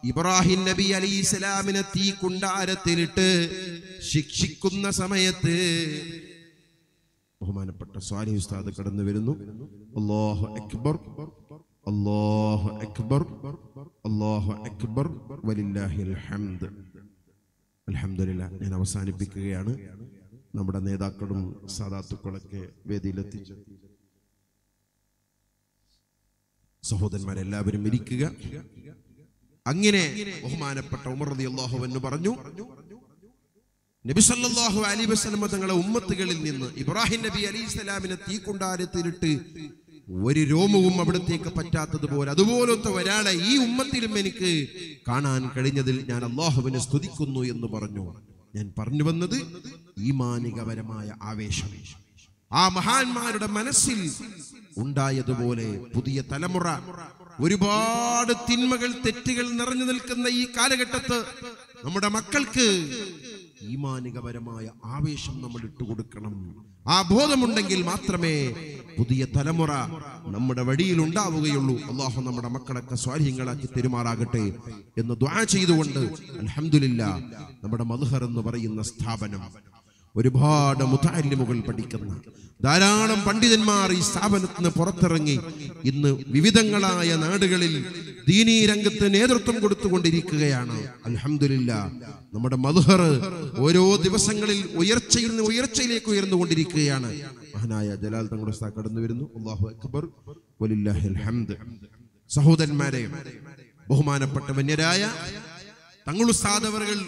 ഇബ്രാഹിം നബി അലി ഇസ്ലാമിനെ തീ കുണ്ടാരത്തിലിട്ട് ശിക്ഷിക്കുന്ന സമയത്ത് ബഹുമാനപ്പെട്ട സ്വാലി ഉസ്താദ് കടന്നു വരുന്നു. അല്ലാഹു അക്ബർ അല്ലാഹു അക്ബർ അല്ലാഹു അക്ബർ വലില്ലാഹിൽ ഹംദ്. അൽഹംദുലില്ലാ ഞാൻ അവസാനിപ്പിക്കുകയാണ്. നമ്മുടെ നേതാക്കളും സാധാത്തുക്കളൊക്കെ വേദിയിലെത്തിച്ചു. സഹോദരന്മാരെല്ലാവരും ഇരിക്കുക. അങ്ങനെ ബഹുമാനപ്പെട്ട ഉമർ അള്ളാഹു എന്ന് പറഞ്ഞു നബി സല്ലല്ലാഹു അലൈഹി വസല്ലമ തങ്ങളെ ഉമ്മത്തുകളിൽ നിന്ന് ഇബ്രാഹിം നബി അലൈഹി ഇസ്ലാമിനെ തീക്കുണ്ടാരത്തിലിട്ട് ഒരു രോമവും അവിടത്തേക്ക് പറ്റാത്തതുപോലെ അതുപോലത്തെ ഒരാളെ ഈ ഉമ്മത്തിലും എനിക്ക് കാണാൻ കഴിഞ്ഞതിൽ ഞാൻ അള്ളാഹുവിനെ സ്തുതിക്കുന്നു എന്ന് പറഞ്ഞു. ഞാൻ പറഞ്ഞു വന്നത് ഈമാനികപരമായ ആവേശം. ആ മഹാന്മാരുടെ മനസ്സിൽ ഉണ്ടായതുപോലെ പുതിയ തലമുറ ഒരുപാട് തിന്മകൾ തെറ്റുകൾ നിറഞ്ഞു നിൽക്കുന്ന ഈ കാലഘട്ടത്ത് നമ്മുടെ മക്കൾക്ക് ഈമാനികപരമായ ആവേശം നമ്മൾ ഇട്ടുകൊടുക്കണം. ആ ബോധമുണ്ടെങ്കിൽ മാത്രമേ പുതിയ തലമുറ നമ്മുടെ വഴിയിൽ ഉണ്ടാവുകയുള്ളൂ. അള്ളാഹു നമ്മുടെ മക്കളൊക്കെ സ്വാധീനങ്ങളാക്കി തെരുമാറാകട്ടെ എന്ന് ദ്വാ ചെയ്തുകൊണ്ട് അലഹമില്ല നമ്മുടെ മധുഹർ എന്ന് പറയുന്ന സ്ഥാപനം ഒരുപാട് മുതാലിമുകൾ പഠിക്കുന്ന ധാരാളം പണ്ഡിതന്മാർ ഈ സ്ഥാപനത്തിന് പുറത്തിറങ്ങി ഇന്ന് വിവിധങ്ങളായ നാടുകളിൽ ദീനീ രംഗത്ത് നേതൃത്വം കൊടുത്തുകൊണ്ടിരിക്കുകയാണ്. അലഹമില്ല നമ്മുടെ മധുഹർ ഓരോ ദിവസങ്ങളിൽ ഉയർച്ചയിൽ നിന്ന് ഉയർച്ചയിലേക്ക് ഉയർന്നുകൊണ്ടിരിക്കുകയാണ്. മഹനായ ജലാൽ തങ്ങളുടെ കടന്നു വരുന്നു. അള്ളാഹു അക്ബർ. സഹോദരന്മാരെ ബഹുമാനപ്പെട്ട വന്യരായ തങ്ങളുസ്ഥാതവറുകൾ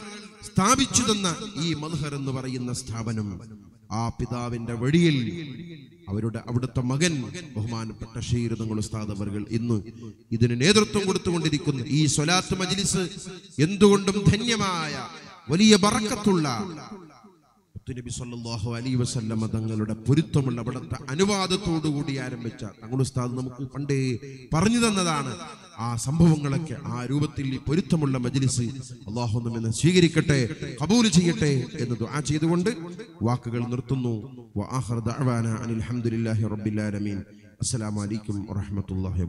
സ്ഥാപിച്ചു തന്ന ഈ മൽഹർ എന്ന് പറയുന്ന സ്ഥാപനം ആ പിതാവിന്റെ വഴിയിൽ അവരുടെ അവിടുത്തെ മകൻ ബഹുമാനപ്പെട്ട ഷീരതങ്ങൾ ഉസ്താദ് അവർകൾ ഇന്ന് ഇതിന് നേതൃത്വം കൊടുത്തുകൊണ്ടിരിക്കുന്നു. ഈ സ്വലാത്ത് മജ്ലിസ് എന്തുകൊണ്ടും ധന്യമായ വലിയ ബറക്കത്തുള്ള മുത്തുനബി സല്ലല്ലാഹു അലൈഹി വസല്ലമ തങ്ങളുടെ പൊരുത്തമുള്ള അവിടുത്തെ അനുവാദത്തോടു കൂടി ആരംഭിച്ച തങ്ങളുടെ ഉസ്താദ് നമുക്ക് പണ്ടേ പറഞ്ഞു തന്നതാണ്. ആ സംഭവങ്ങളൊക്കെ ആ രൂപത്തിൽ ഈ പൊരുത്തമുള്ള മജ്ലിസ് അള്ളാഹു നമ്മെ സ്വീകരിക്കട്ടെ കബൂൽ ചെയ്യട്ടെ എന്ന് ദുആ ചെയ്തുകൊണ്ട് വാക്കുകൾ നിർത്തുന്നു. വആഖിറു ദഅവാന അനിൽ റബ്ബിൽ ആലമീൻ. അസ്സലാമു അലൈക്കും വറഹ്മത്തുള്ളാഹി